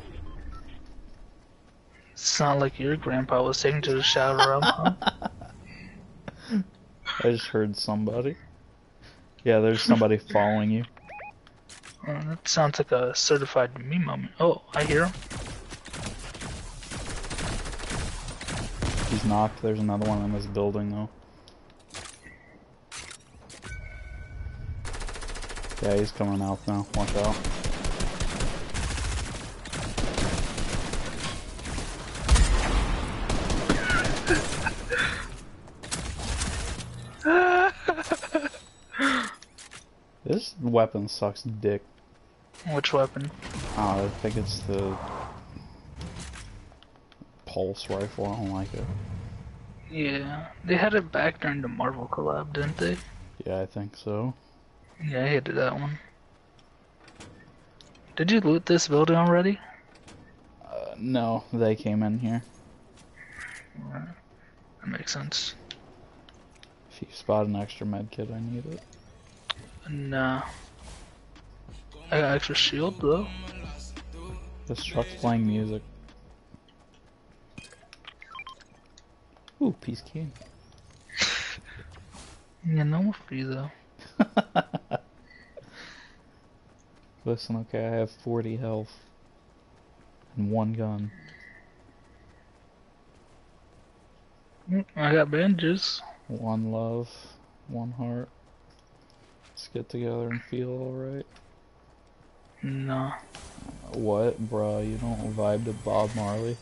It's not like your grandpa was taken to the shower huh? I just heard somebody. Yeah, there's somebody following you. Uh, that sounds like a certified me moment. Oh, I hear him. He's knocked. There's another one in this building though. Yeah, he's coming out now. Watch out. This weapon sucks dick. Which weapon? Uh, I think it's the pulse rifle. I don't like it. Yeah, they had it back during the Marvel collab, didn't they? Yeah, I think so. Yeah, I hated that one. Did you loot this building already? Uh, no, they came in here. That makes sense. If you spot an extra med kit, I need it. Nah. I got extra shield though. This truck's playing music. Ooh, peace king. Yeah, no more free though. Listen, okay, I have 40 health. And one gun. Mm, I got bandages. One love. One heart. Let's get together and feel alright. Nah. What, bro? You don't vibe to Bob Marley?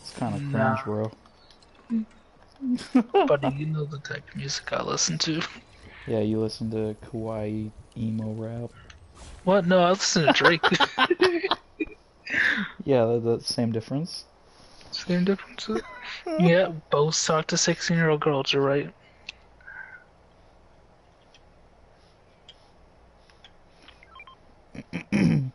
It's kinda cringe, Nah. bro. Buddy, you know the type of music I listen to. Yeah, you listen to kawaii emo rap. What? No, I listen to Drake. Yeah, that's the same difference. Same difference. yeah, both talk to 16 year old girls, you're right.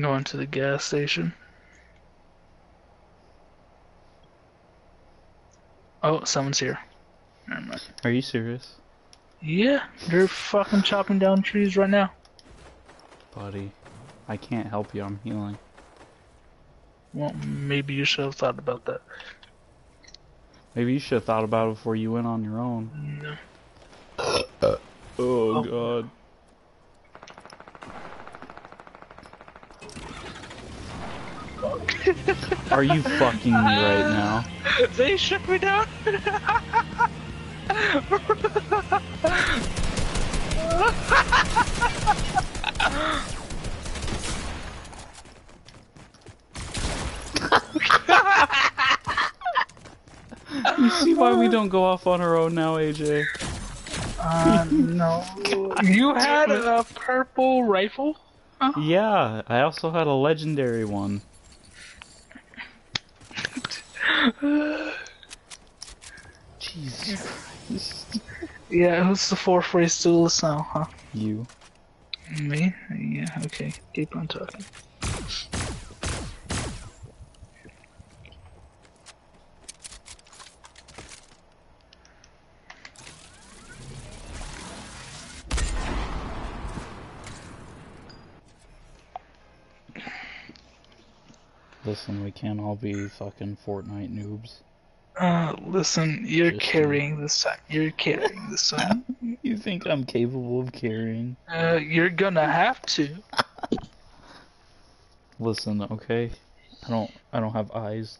Going to the gas station. Oh, someone's here. Are you serious? Yeah, they're fucking chopping down trees right now. Buddy, I can't help you, I'm healing. Well, maybe you should have thought about that. Maybe you should have thought about it before you went on your own. No. Oh, Oh. god. Are you fucking me right now? They shook me down. You see why we don't go off on our own now, AJ? Uh, no. You had a purple rifle? Yeah, I also had a legendary one. Jesus Christ. Yeah, who's the fourth race duelist now, huh? You. Me? Yeah, okay. Keep on talking. Listen, we can't all be fucking Fortnite noobs. Uh, listen, you're Just- carrying this time. You're carrying this time. You think I'm capable of carrying? Uh, you're gonna have to. Listen, okay? I don't I don't have eyes.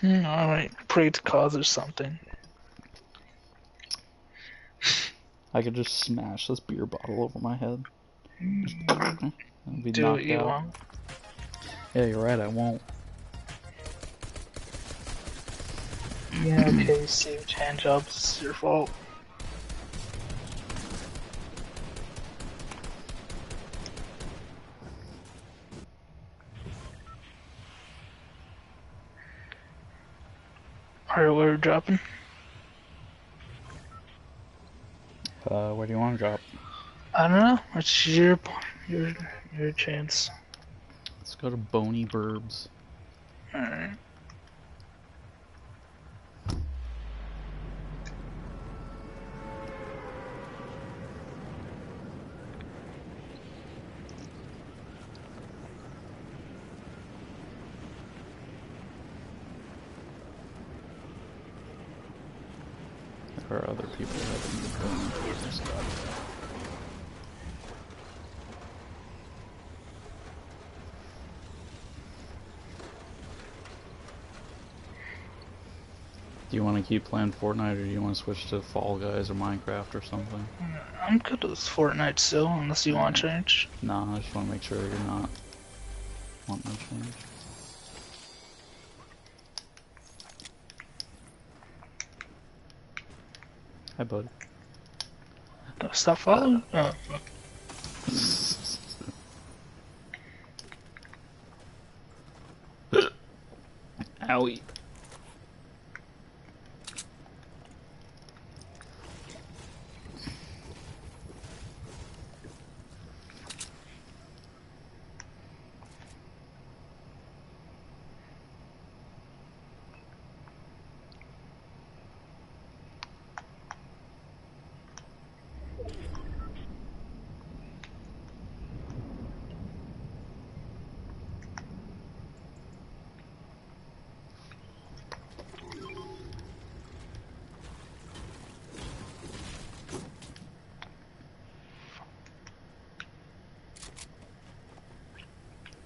Hmm, Alright, pray to cause or something. I could just smash this beer bottle over my head. I'd be Do knocked what you out. want. Yeah, you're right, I won't. Yeah, okay, saved hand jobs, it's your fault. Are you where dropping? Uh, where do you want to drop? I don't know. It's your your your chance. Let's go to Bony Burbs. Alright. There are other people heading to Bony Burbs. Do you want to keep playing Fortnite or do you want to switch to Fall Guys or Minecraft or something? I'm good with Fortnite still, unless you want to change. No, I just want to make sure you're not wanting to change. Hi, bud. Uh, stop following. Oh, fuck. Owie.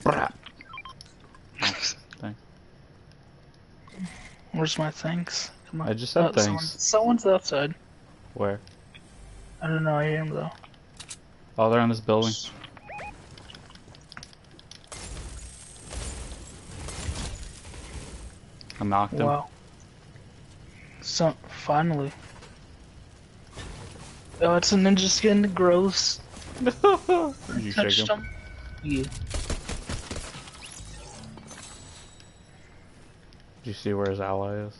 Brah. Thanks. Where's my thanks? Come on. I just said Oh, someone- thanks. Someone's outside. Where? I don't know. I hear him though. Oh, they're in this building. I knocked him. Wow. So finally. Oh, it's a ninja skin. Gross. You Touched him? him. Yeah. You see where his ally is?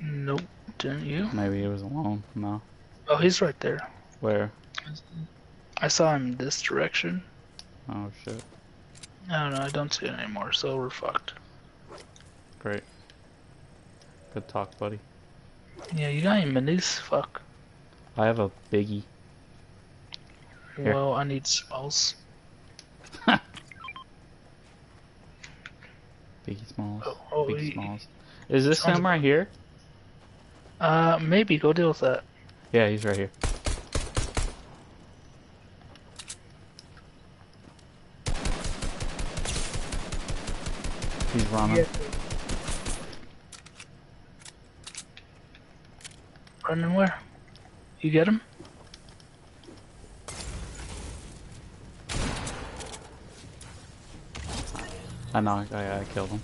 Nope. Didn't you? Maybe he was alone. No. Oh, he's right there. Where? I saw him this direction. Oh shit. I don't know. I don't see it anymore, so we're fucked. Great. Good talk, buddy. Yeah, you got any minis? Fuck. I have a biggie. Here. Well, I need smells. Biggie Smalls. Oh, Biggie Smalls. Is this him right here? Uh, maybe go deal with that. Yeah, he's right here. He's running. Running where? You get him? I knocked. I, I killed him.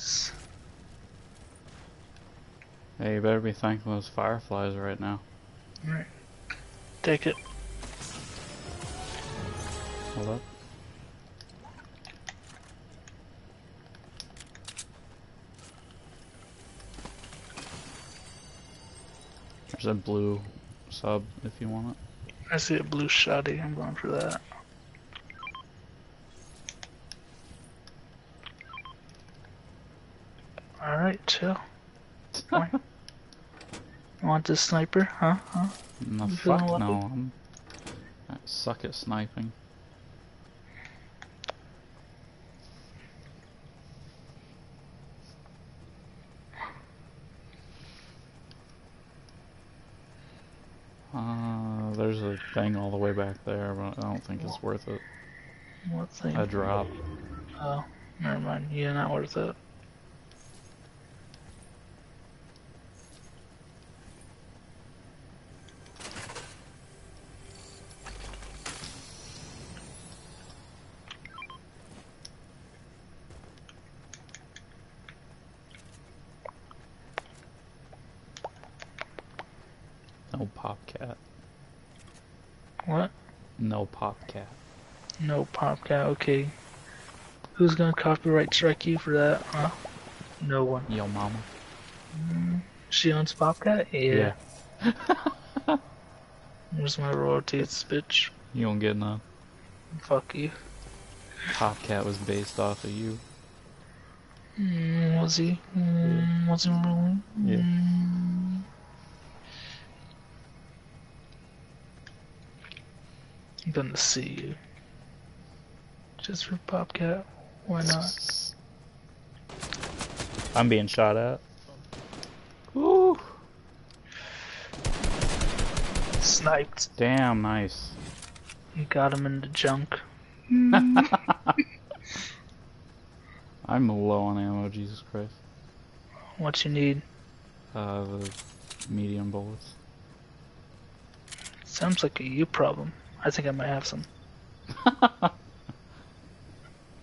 Nice. Hey, you better be thanking those fireflies right now. Alright. Take it. Hold up. There's a blue sub if you want it. I see a blue shotty. I'm going for that. Alright, chill. You want this sniper? Huh? Huh? No, You fuck no. I'm, I suck at sniping. Uh, there's a thing all the way back there, but I don't think it's worth it. What thing? A drop. Oh, never mind. Yeah, not worth it. No pop cat. What? No pop cat. No popcat. Okay. Who's gonna copyright strike you for that? Huh? No one. Yo mama. She owns Popcat? Yeah. Yeah. Where's my royalties, bitch? You don't get none. Fuck you. Popcat was based off of you. Mm, was he? Mm, was he really? Yeah. Mm. I'm gonna see you. Just for Popcat. Why not? I'm being shot at. Woo! Sniped. Damn, nice. You got him in the junk. I'm low on ammo, Jesus Christ. What you need? Uh, the medium bullets. Sounds like a you problem. I think I might have some.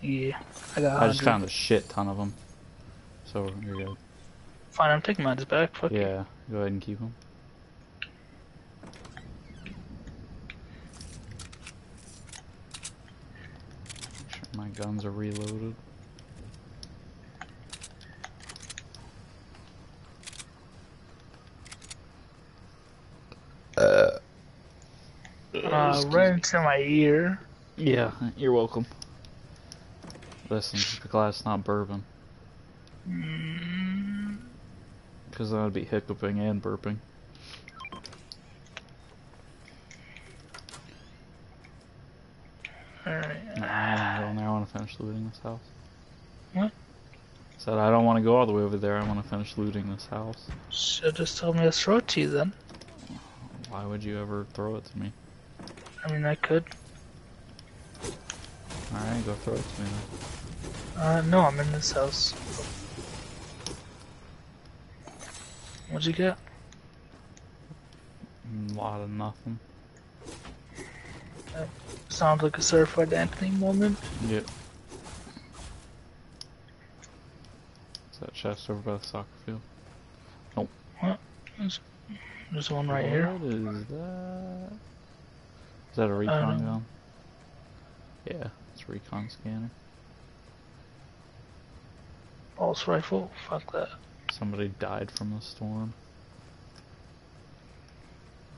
Yeah, I got. I just found a shit ton of them. So you're good. Fine, I'm taking mine back. Fuck you. Yeah, go ahead and keep them. Make sure my guns are reloaded. Uh, right into my ear. Yeah, you're welcome. Listen, be glad it's not bourbon. Because then I'd be hiccuping and burping. Alright. Nah, I don't there. I want to finish looting this house. What? Said I don't want to go all the way over there. I want to finish looting this house. Should just told me to throw it to you then. Why would you ever throw it to me? I mean, I could. Alright, go throw it to me then. Uh, no, I'm in this house. What'd you get? A lot of nothing. Sounds like a certified Anthony moment. Yep. Is that chest over by the soccer field? Nope. There's, there's one right here. What is that? Is that a recon gun? Yeah, recon scanner. Pulse rifle. Fuck that. Somebody died from the storm.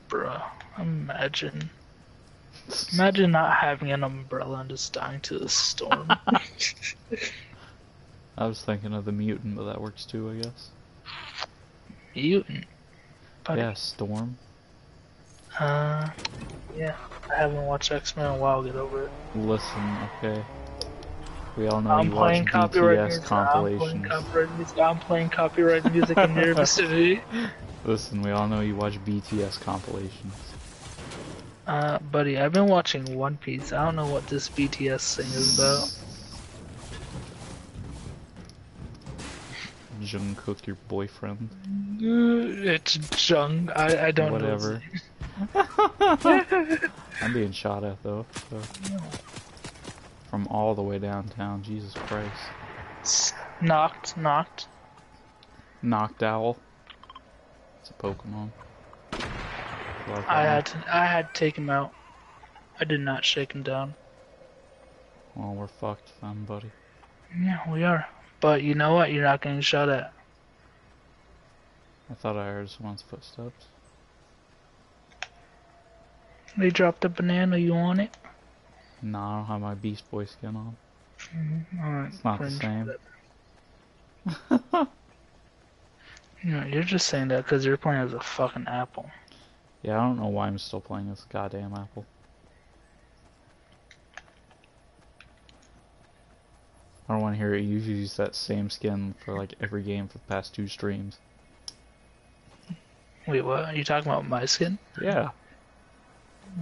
Bruh. Imagine. Imagine not having an umbrella and just dying to the storm. I was thinking of the mutant, but that works too, I guess. Mutant. But, Yeah, storm. Uh, yeah. I haven't watched X Men in a while. Get over it. Listen, okay. We all know I'm you watch playing copyright BTS music. I'm playing compilations. copyright music. I'm playing copyright music in your vicinity. Listen, we all know you watch BTS compilations. Uh, buddy, I've been watching One Piece. I don't know what this BTS thing is about. Jungkook, your boyfriend. It's Jung. I, I don't know. Whatever. know. I'm being shot at though. So. From all the way downtown. Jesus Christ. knocked, knocked. Noctowl. It's a Pokemon. I had to, I had to take him out. I did not shake him down. Well, we're fucked then, buddy. Yeah, we are. But you know what? You're not getting shot at. I thought I heard someone's footsteps. They dropped a banana. You want it? No, I don't have my Beast Boy skin on. Mm-hmm. Alright. It's not the same. that. No, you're just saying that because you're playing as a fucking apple. Yeah, I don't know why I'm still playing this goddamn apple. I don't want to hear it. You've used that same skin for like every game for the past two streams. Wait, what? Are you talking about my skin? Yeah.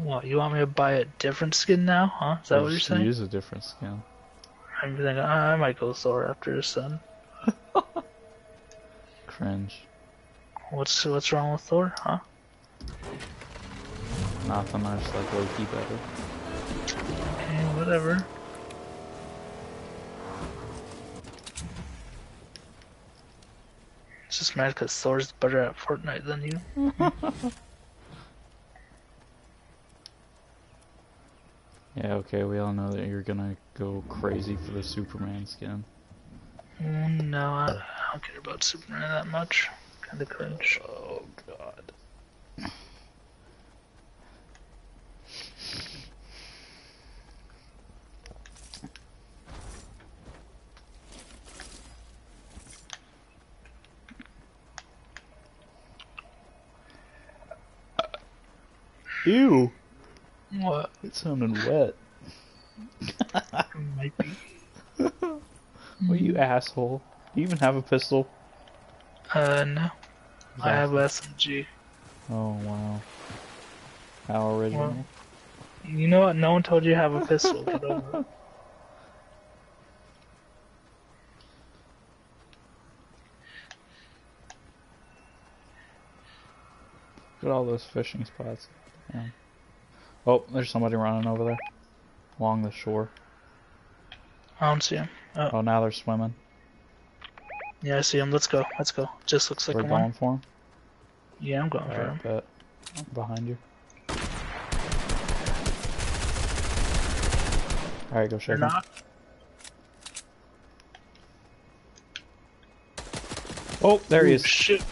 What? You want me to buy a different skin now? Huh? Is that what you're saying? Use a different skin. I'm thinking I I might go Thor after his son. Cringe. What's what's wrong with Thor? Huh? Nothing. I just like Loki better. Okay, whatever. It's just mad because Thor's better at Fortnite than you. Yeah. Okay. We all know that you're gonna go crazy for the Superman skin. Mm, No, I, I don't care about Superman that much. Kinda cringe. Oh god. Ew, What? It sounded wet. Might be. Well, you asshole. You even have a pistol? Uh, no. I have SMG. Oh wow. How original. Well- You know what? No one told you to have a pistol. Get over. Look at all those fishing spots. Yeah. Oh, there's somebody running over there. Along the shore. I don't see him. Oh, Oh, now they're swimming. yeah, I see him. Let's go. Let's go. Just looks like We're going one. for him. Yeah, I'm going for him. Alright, bet. Behind you. Alright, go shake him. not. Oh, there he is. Shit.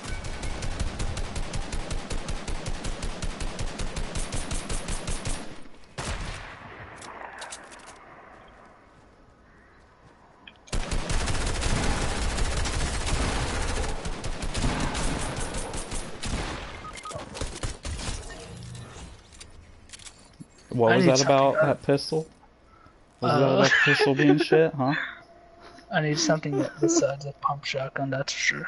What I was that about, something that pistol? Was Uh, that about pistol being shit, huh? I need something that besides a pump shotgun, that's for sure.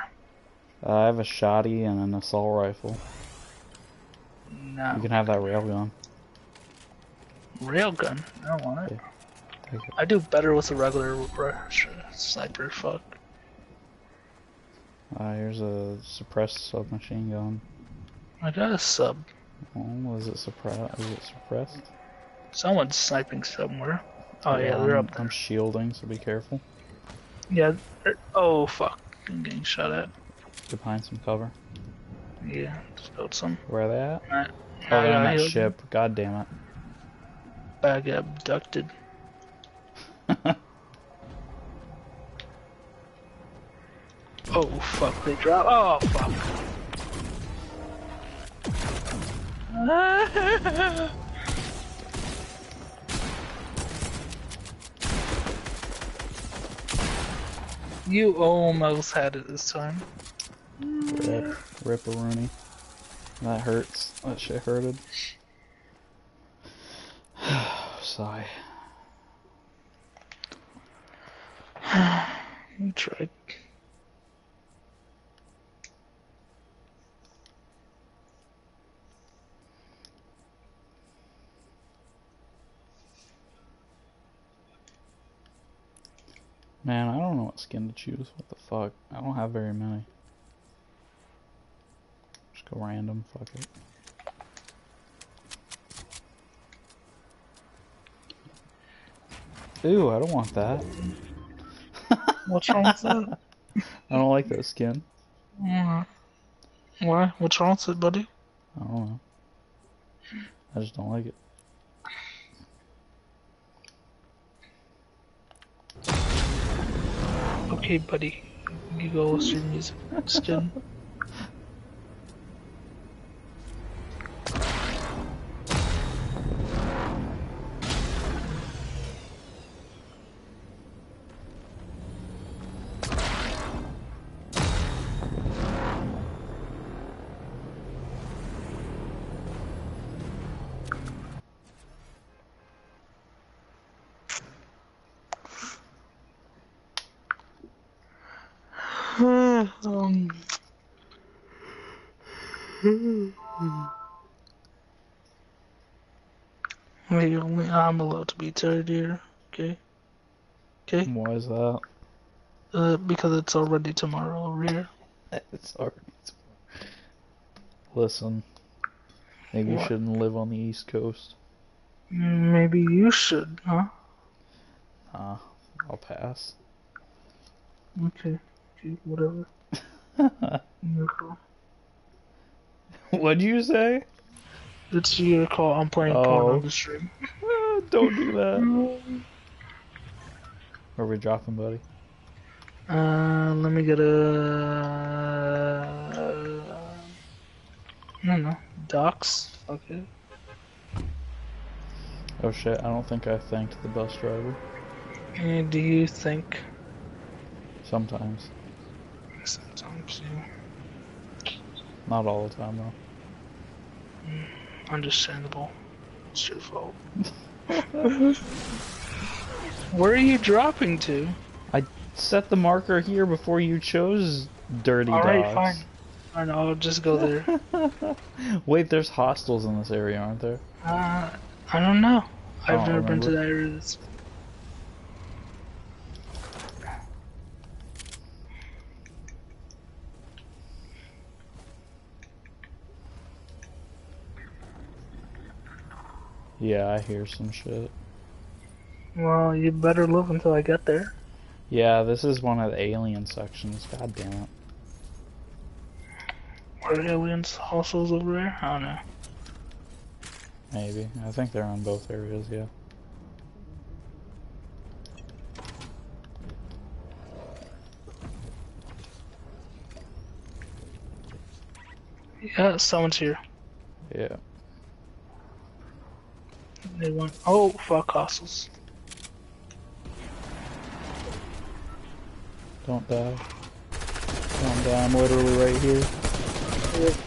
Uh, I have a shotty and an assault rifle. No. You can have that railgun. Railgun? I don't want it. It. I do better with a regular sniper. Fuck. Uh, here's a suppressed submachine gun. I got a sub. Oh, is it suppressed? Is it suppressed? Someone's sniping somewhere. Oh yeah, they're I'm, up there. I'm shielding, so be careful. Yeah. Oh fuck. I'm getting shot at. Get behind some cover. Yeah. Just built some. Where are they at? I, Oh, they're on that ship. God damn it. Bag abducted. Oh fuck, they drop. Oh fuck. you almost had it this time. Rip. Ripperoonie. That hurts. That shit hurted. Sigh. You tried. Man, I don't know what skin to choose. What the fuck? I don't have very many. Just go random. Fuck it. Ooh, I don't want that. What's wrong with that? I don't like that skin. Why? What's wrong with it, buddy? I don't know. I just don't like it. Okay, buddy. You go with your music skin. I'm allowed to be tired here. Okay. Okay. Why is that? Uh, because it's already tomorrow over here. It's already. Listen. Maybe you shouldn't live on the East Coast. Maybe you should, huh? Uh, I'll pass. Okay. Okay, whatever. Your call. What'd you say? It's your call. I'm playing Oh. porn on the stream. Don't do that. Where we dropping, buddy? Uh, let me get a. I don't know. Docks? Okay. Oh shit, I don't think I thanked the bus driver. And do you think Sometimes. sometimes you. Not all the time though. Understandable. It's your fault. Where are you dropping to? I set the marker here before you chose dirty Alright, Docks. fine. Fine, I'll just go there. Wait, there's hostiles in this area, aren't there? Uh, I don't know. I've don't never been to that area. That's... Yeah, I hear some shit. Well, you better live until I get there. Yeah, this is one of the alien sections. God damn it. Are aliens hostiles over there? I don't know. Maybe. I think they're on both areas, yeah. Yeah, someone's here. Yeah. They want. Oh, fuck hostiles. Don't die. Don't die, I'm literally right here.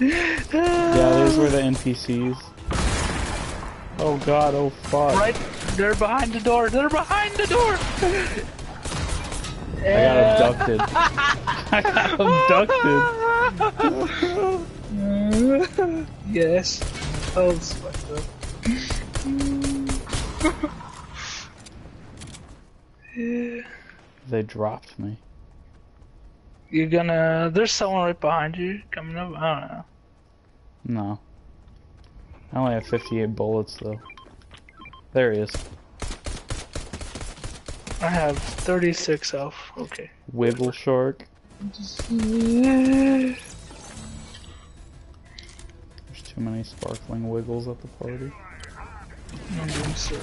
Yeah, those were the NPCs. Oh god, oh fuck. Right, they're behind the door. They're behind the door. I got abducted. I got abducted. yes. That was fucked up. Yeah. They dropped me. You're gonna. There's someone right behind you coming up. I don't know. No. I only have 58 bullets though. There he is. I have 36 health. Okay. Wiggle shark. There's too many sparkling wiggles at the party. I'm doing so.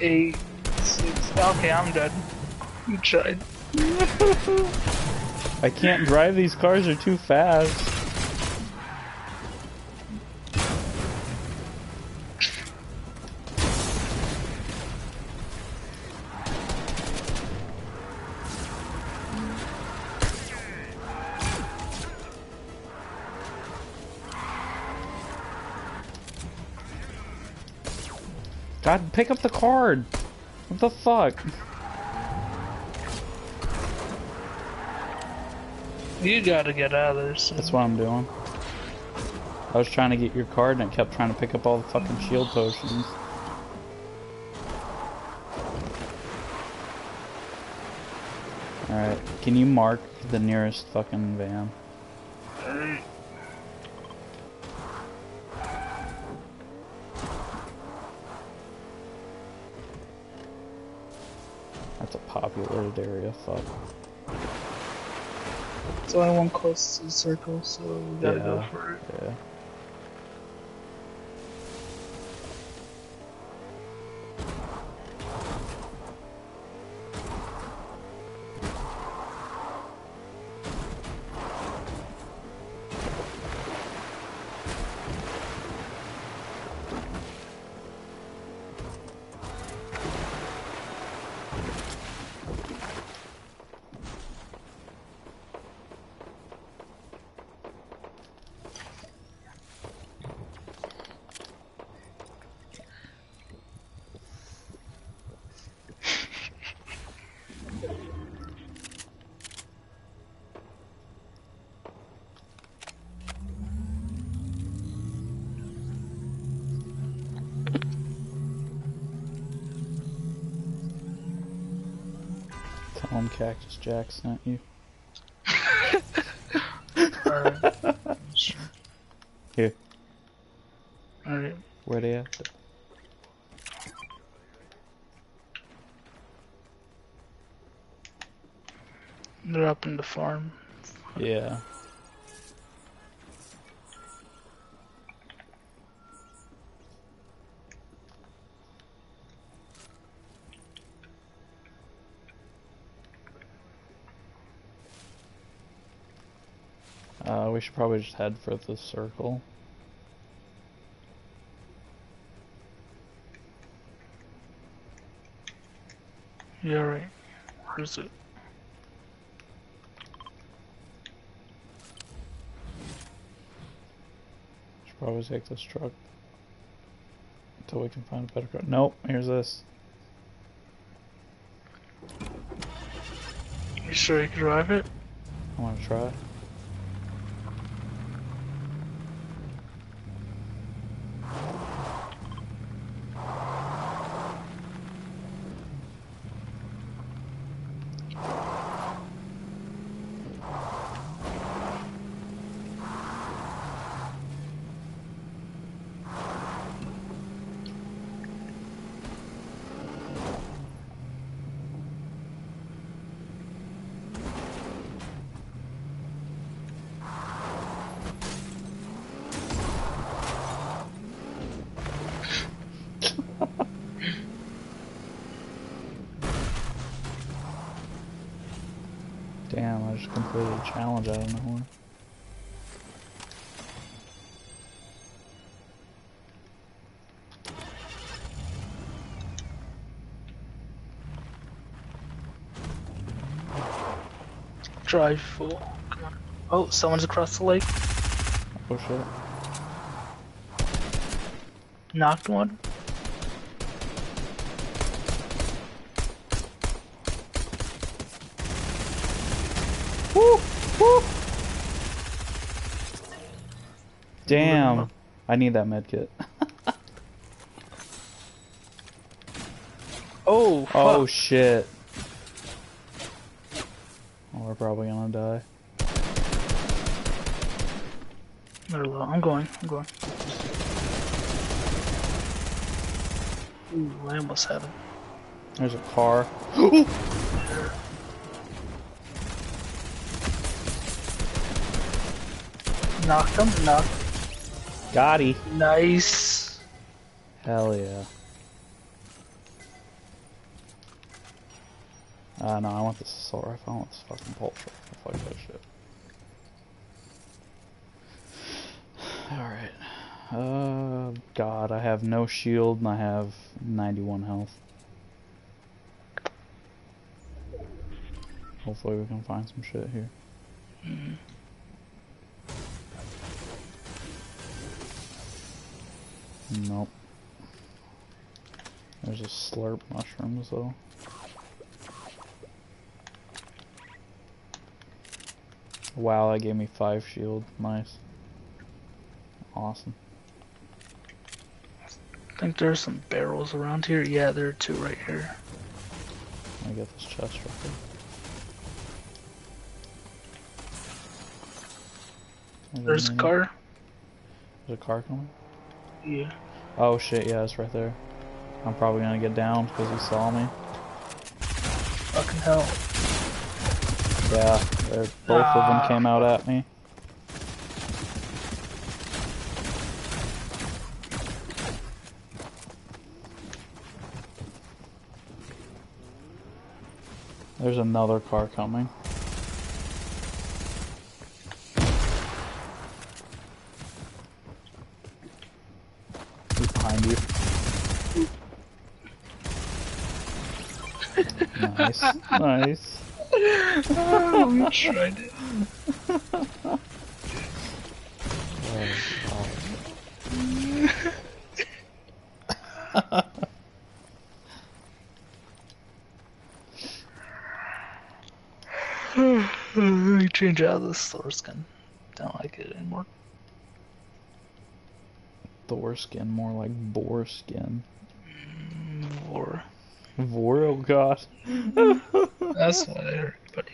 Eight, six. Okay, I'm dead. You tried. I can't drive these cars, they're too fast. God, pick up the card! What the fuck? You gotta get out of. So. That's what I'm doing. I was trying to get your card and it kept trying to pick up all the fucking shield potions. Alright, can you mark the nearest fucking van? That's populated area, fuck. It's only one close to the circle, so we gotta go for it. Yeah. Jack sent you. Alright. Here, Alright. where they at? They're up in the farm. Yeah. Uh, we should probably just head for the circle. Yeah, right. Where is it? Should probably take this truck until we can find a better car. Nope, here's this. You sure you can drive it? I want to try. Damn, I just completed challenge out of nowhere. Drive full. Come on. Oh, someone's across the lake. Oh shit. Knocked one. Woo! Woo! Damn. I need that med kit. Oh, oh, fuck. Oh shit. Oh, we're probably gonna die. They're low. I'm going. I'm going. Ooh, I almost had it. There's a car. Knocked him. Knocked. Gotti. Nice. Hell yeah. Uh, no, I want this assault rifle. I want this fucking pulse rifle. Fuck that shit. Alright. Uh, God, I have no shield and I have 91 health. Hopefully we can find some shit here. Nope. There's a slurp mushrooms though. Wow, that gave me five shield. Nice. Awesome. I think there's some barrels around here. Yeah, there are two right here. I get this chest right here. There's a car. There's a car coming? Yeah. Oh shit, yeah, it's right there. I'm probably gonna get down because he saw me. Fucking hell. Yeah, both of them came out at me. There's another car coming. He's behind you. Nice, oh, we tried it. we change out of the store skin. Don't like it anymore. Thor skin, more like boar skin. Or Vor, oh god. that's what I heard, buddy.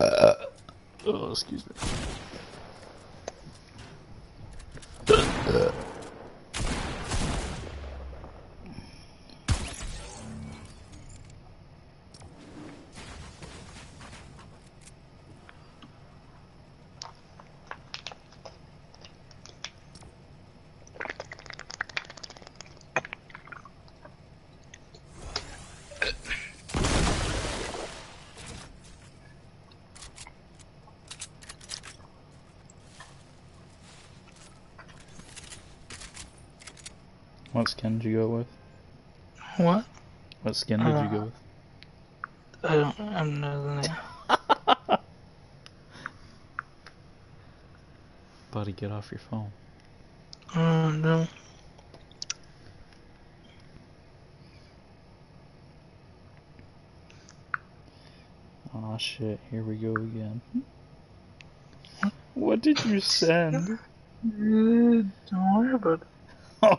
Uh, oh, excuse me. What skin did you go with? What? What skin did you go Uh, with? I don't. I don't know the name. Buddy, get off your phone. Uh, no. Aw shit, here we go again. What did you send? Uh, don't worry about it.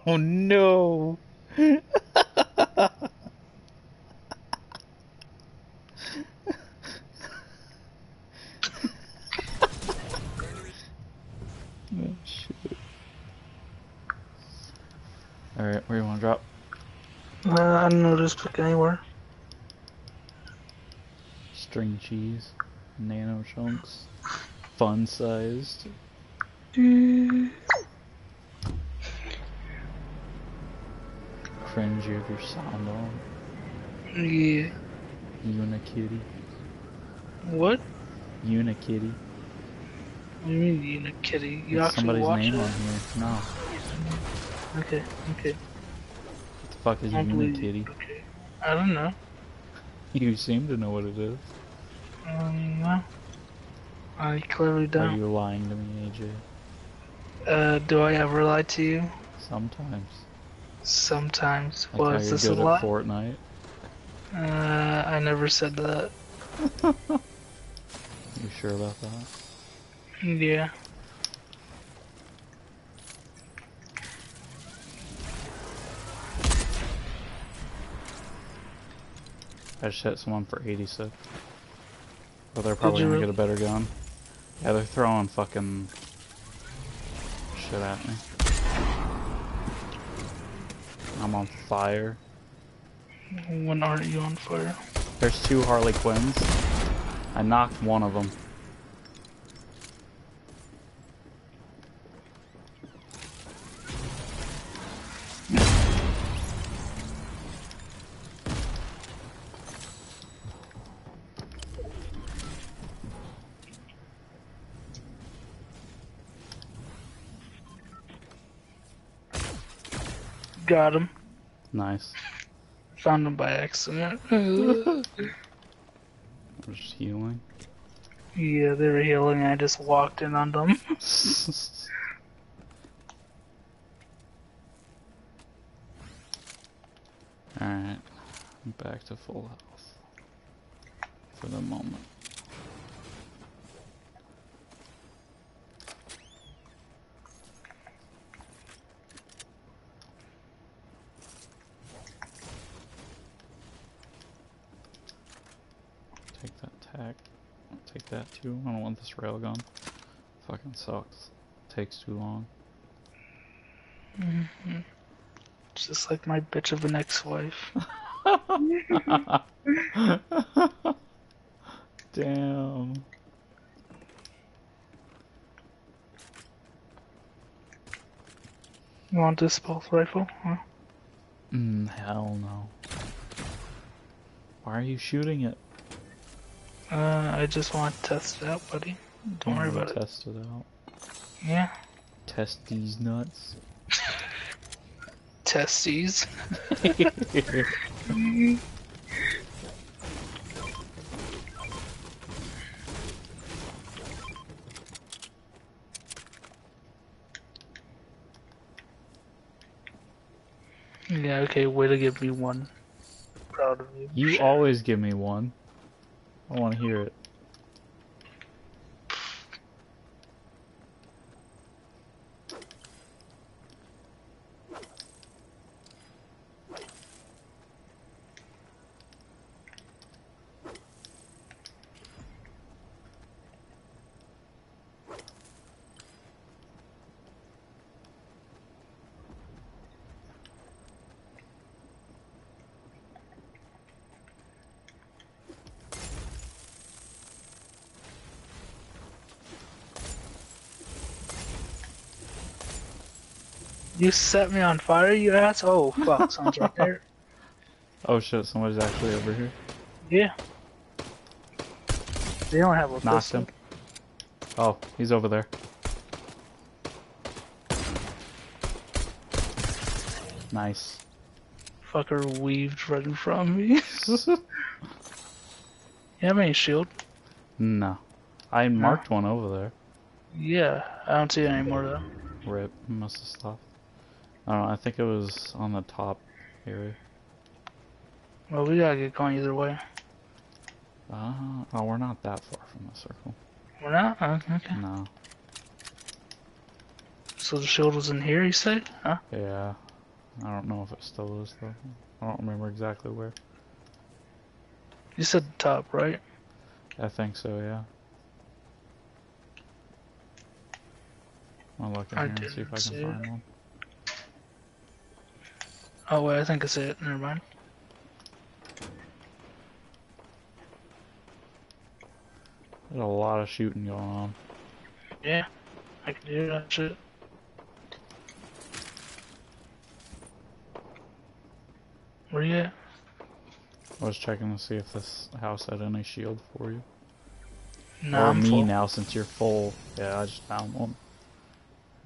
Oh no! oh shit. Alright, where you wanna drop? Uh, I don't know. Just pick anywhere. String cheese, nano chunks, fun sized. You have your sound on. Yeah. Unikitty. What? Unikitty. What do you mean you a kitty? You There's actually somebody's watch name it? on here. No. Okay. Okay. What the fuck is Unikitty? Okay. I don't know. You seem to know what it is. Um, no. I clearly don't. Are you lying to me, AJ? Uh, do I ever lie to you? Sometimes. Sometimes. Like well, is this a lot? Fortnite. Uh, I never said that. You sure about that? Yeah. I just hit someone for 86. But they're probably gonna really? get a better gun. Yeah, they're throwing fucking shit at me. I'm on fire. When aren't you on fire? There's two Harley Quinns. I knocked one of them. Got him. Nice. Found him by accident. Just healing. yeah, they were healing. I just walked in on them. Alright. Back to full health. For the moment. Take that tack. Take that too. I don't want this railgun. Fucking sucks. Takes too long. Just like my bitch of an ex-wife. Damn. You want this pulse rifle? Huh? Mm, hell no. Why are you shooting it? Uh, I just want to test it out, buddy. Don't worry about it. Test it out. Yeah. Test these nuts. Testes. Yeah, okay, way to give me one. Proud of you. you always give me one. I want to hear it. You set me on fire, you ass? Oh, fuck, someone's right there. Oh shit, somebody's actually over here. Yeah. They don't have a Knocked pistol. him. Oh, he's over there. Nice. Fucker weaved right in front of me. you have any shield? No. I marked one over there. Yeah, I don't see any more though. Rip. Must have stopped. I don't know. I think it was on the top area. Well, we gotta get going either way. Uh, oh, we're not that far from the circle. We're not? Uh, okay. No. So the shield was in here, you said? Huh? Yeah. I don't know if it still is though. I don't remember exactly where. You said the top, right? I think so, yeah. I'll look in I here and see if I didn't see can it. find one. Oh wait, I think it's it. Never mind. There's a lot of shooting going on. Yeah, I can do that shit. Where you at? I was checking to see if this house had any shield for you. No, or I'm me full. now since you're full. Yeah, I just found one.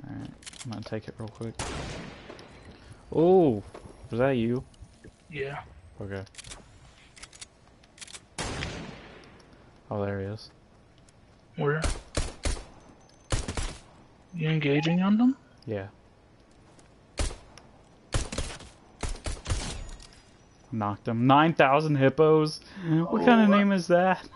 Alright, I'm gonna take it real quick. Oh, was that you? Yeah. Okay. Oh, there he is. Where? You engaging on them? Yeah. Knocked him. 9,000 hippos? What kind of Oh. name is that?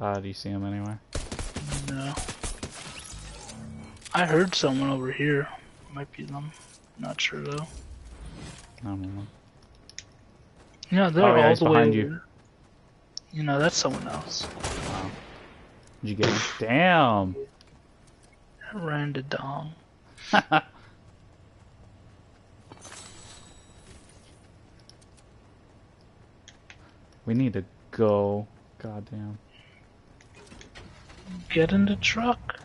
Uh, do you see him anywhere? No. I heard someone over here. Might be them. Not sure though. I don't know. Yeah, they're Oh, yeah, all the way behind over. you. You know, that's someone else. Wow. Did you get him? Damn! Randa Dong. we need to go. Goddamn. Get in the truck.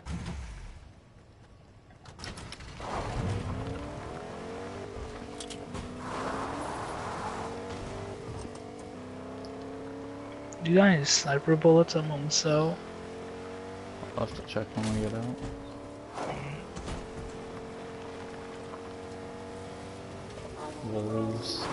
Do you got any sniper bullets I'm on sale? I'll have to check when we get out. Mm-hmm. Wolves.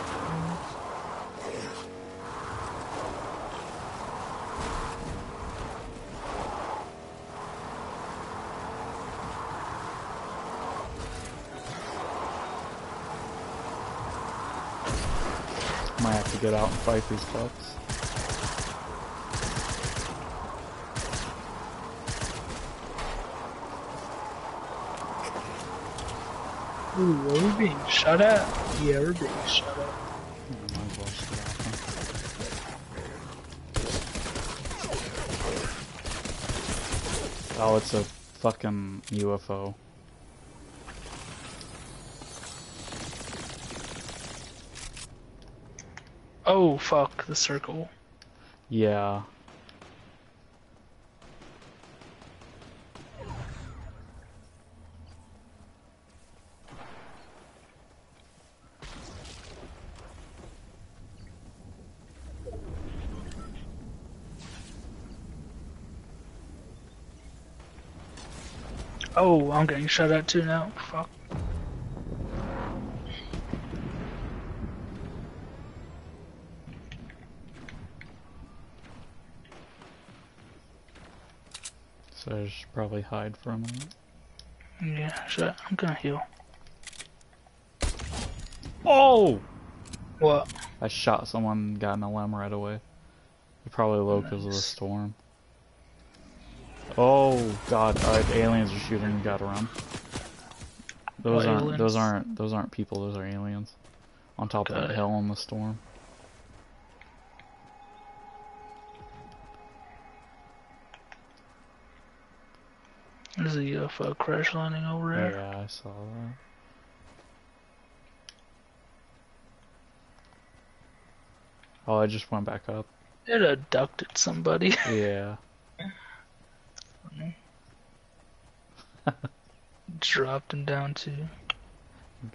Might have to get out and fight these fucks. Ooh, are we being shot at? Yeah, we're being shot at. Might as well just get out. Oh, it's a fucking UFO. Oh, fuck, the circle. Yeah. Oh, I'm getting shot at too now. Fuck. So I should probably hide for a minute. Yeah, I'm gonna heal. Oh! What? I shot someone, got an LM right away. They're probably low because of the storm. Oh god, alright, aliens are shooting, gotta run. Those What aren't aliens? those aren't those aren't people, those are aliens. On top of that hill in the storm. There's a UFO uh, crash landing over there. Yeah, I saw that. Oh, I just went back up. It abducted somebody. Yeah. Dropped him down to.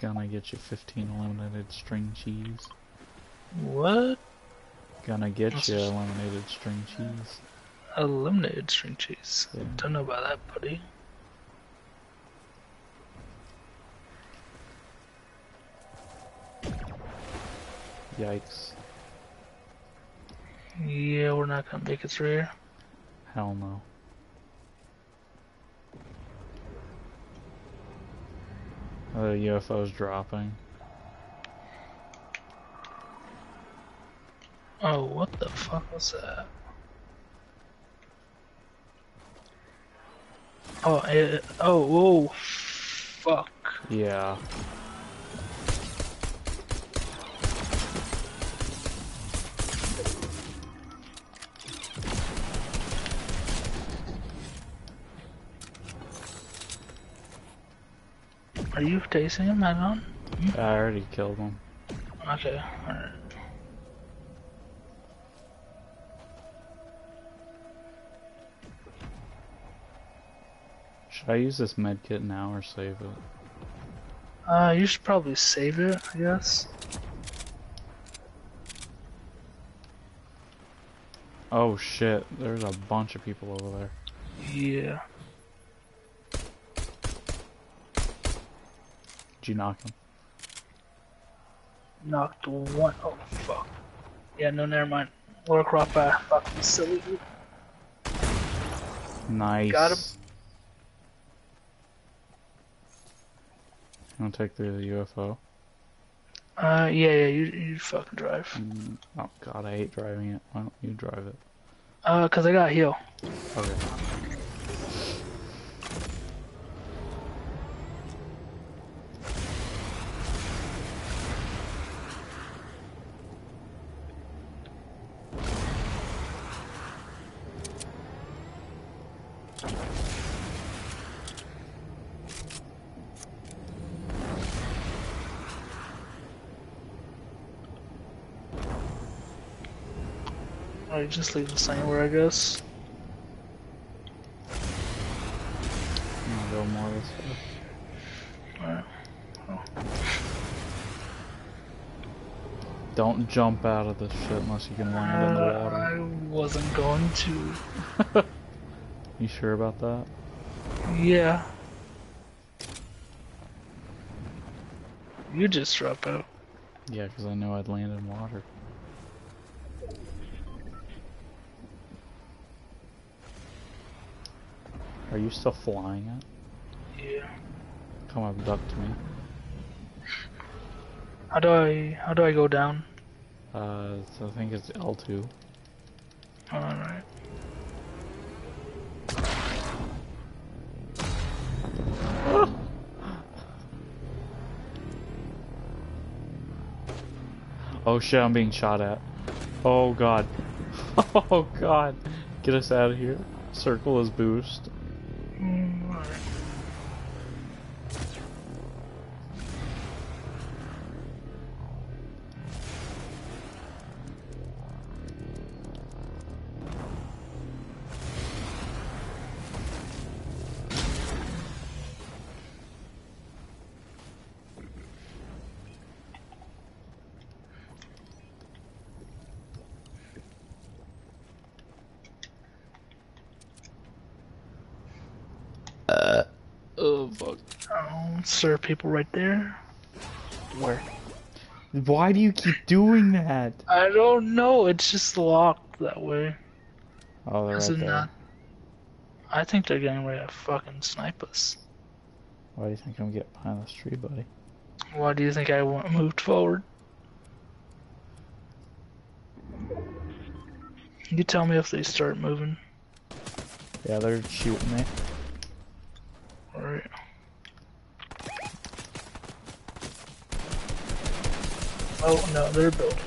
Gonna get you 15 eliminated string cheese. What? Gonna get That's you eliminated string cheese. eliminated string cheese. Yeah. Don't know about that, buddy. Yikes. Yeah, we're not gonna make it through here. Hell no. Uh, the UFO's dropping. Oh, what the fuck was that? Oh, it, oh, whoa, fuck. Yeah. Are you tasting him, Manon? I already killed him. Okay, alright. Should I use this medkit now or save it? Uh, you should probably save it, I guess. Oh shit, there's a bunch of people over there. Yeah. Did you knock him? Knocked one. Oh, fuck. Yeah, no, never mind. Laura Croft, uh, fucking silly. Nice. Got him. Wanna take the UFO? Uh, yeah, yeah, you, you fucking drive. Mm, Oh god, I hate driving it. Why don't you drive it? Uh, cause I got heal. Okay. Alright, just leave the same where I guess. I'm gonna go more this way. Alright. Don't jump out of this shit unless you can land in the Uh, water. I wasn't going to. You sure about that? Yeah. You just drop out. Yeah, because I know I'd land in water. Are you still flying it? Yeah. Come abduct me. How do I, how do I go down? Uh, so I think it's L2. Alright. Oh shit, I'm being shot at. Oh god. Oh god. Get us out of here. Circle is boost. Sir, people right there. Where? Why do you keep doing that? I don't know. It's just locked that way. Oh, they're Is right there. not? I think they're getting ready to fucking snipe us. Why do you think I'm getting behind this tree, buddy? Why do you think I wa- moved forward? You tell me if they start moving. Yeah, they're shooting me. Alright. Oh no, they're building.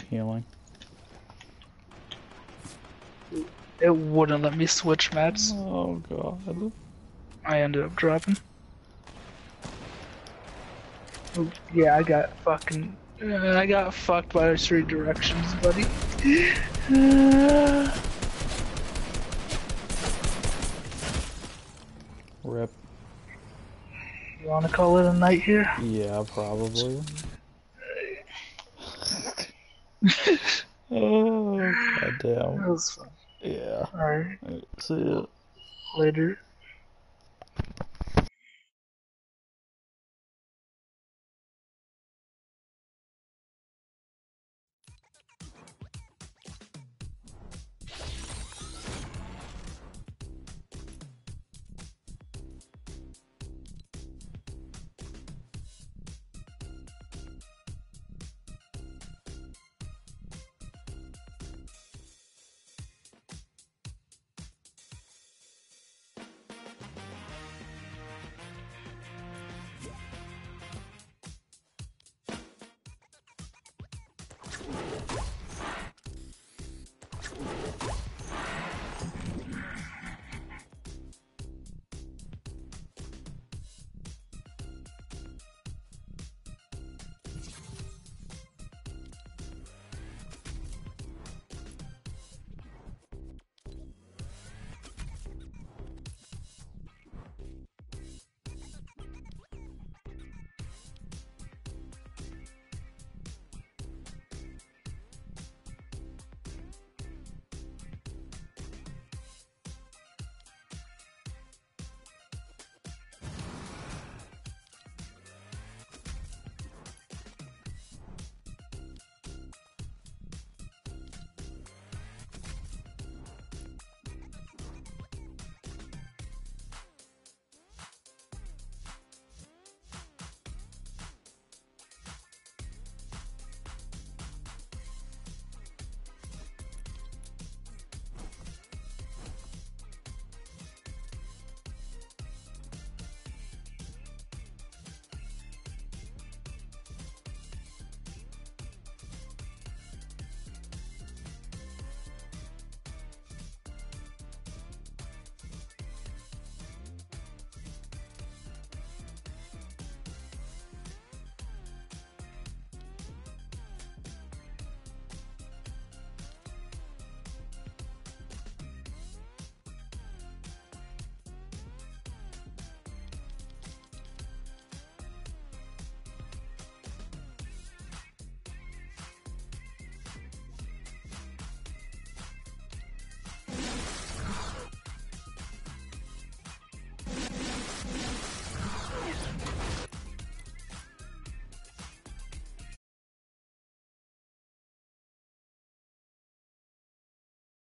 I'm healing. It wouldn't let me switch maps. Oh god. I ended up dropping. Yeah, I got fucking. uh, I got fucked by three directions, buddy. Uh, You want to call it a night here? Yeah, probably. oh, That was fun. Yeah. Alright, See ya. later.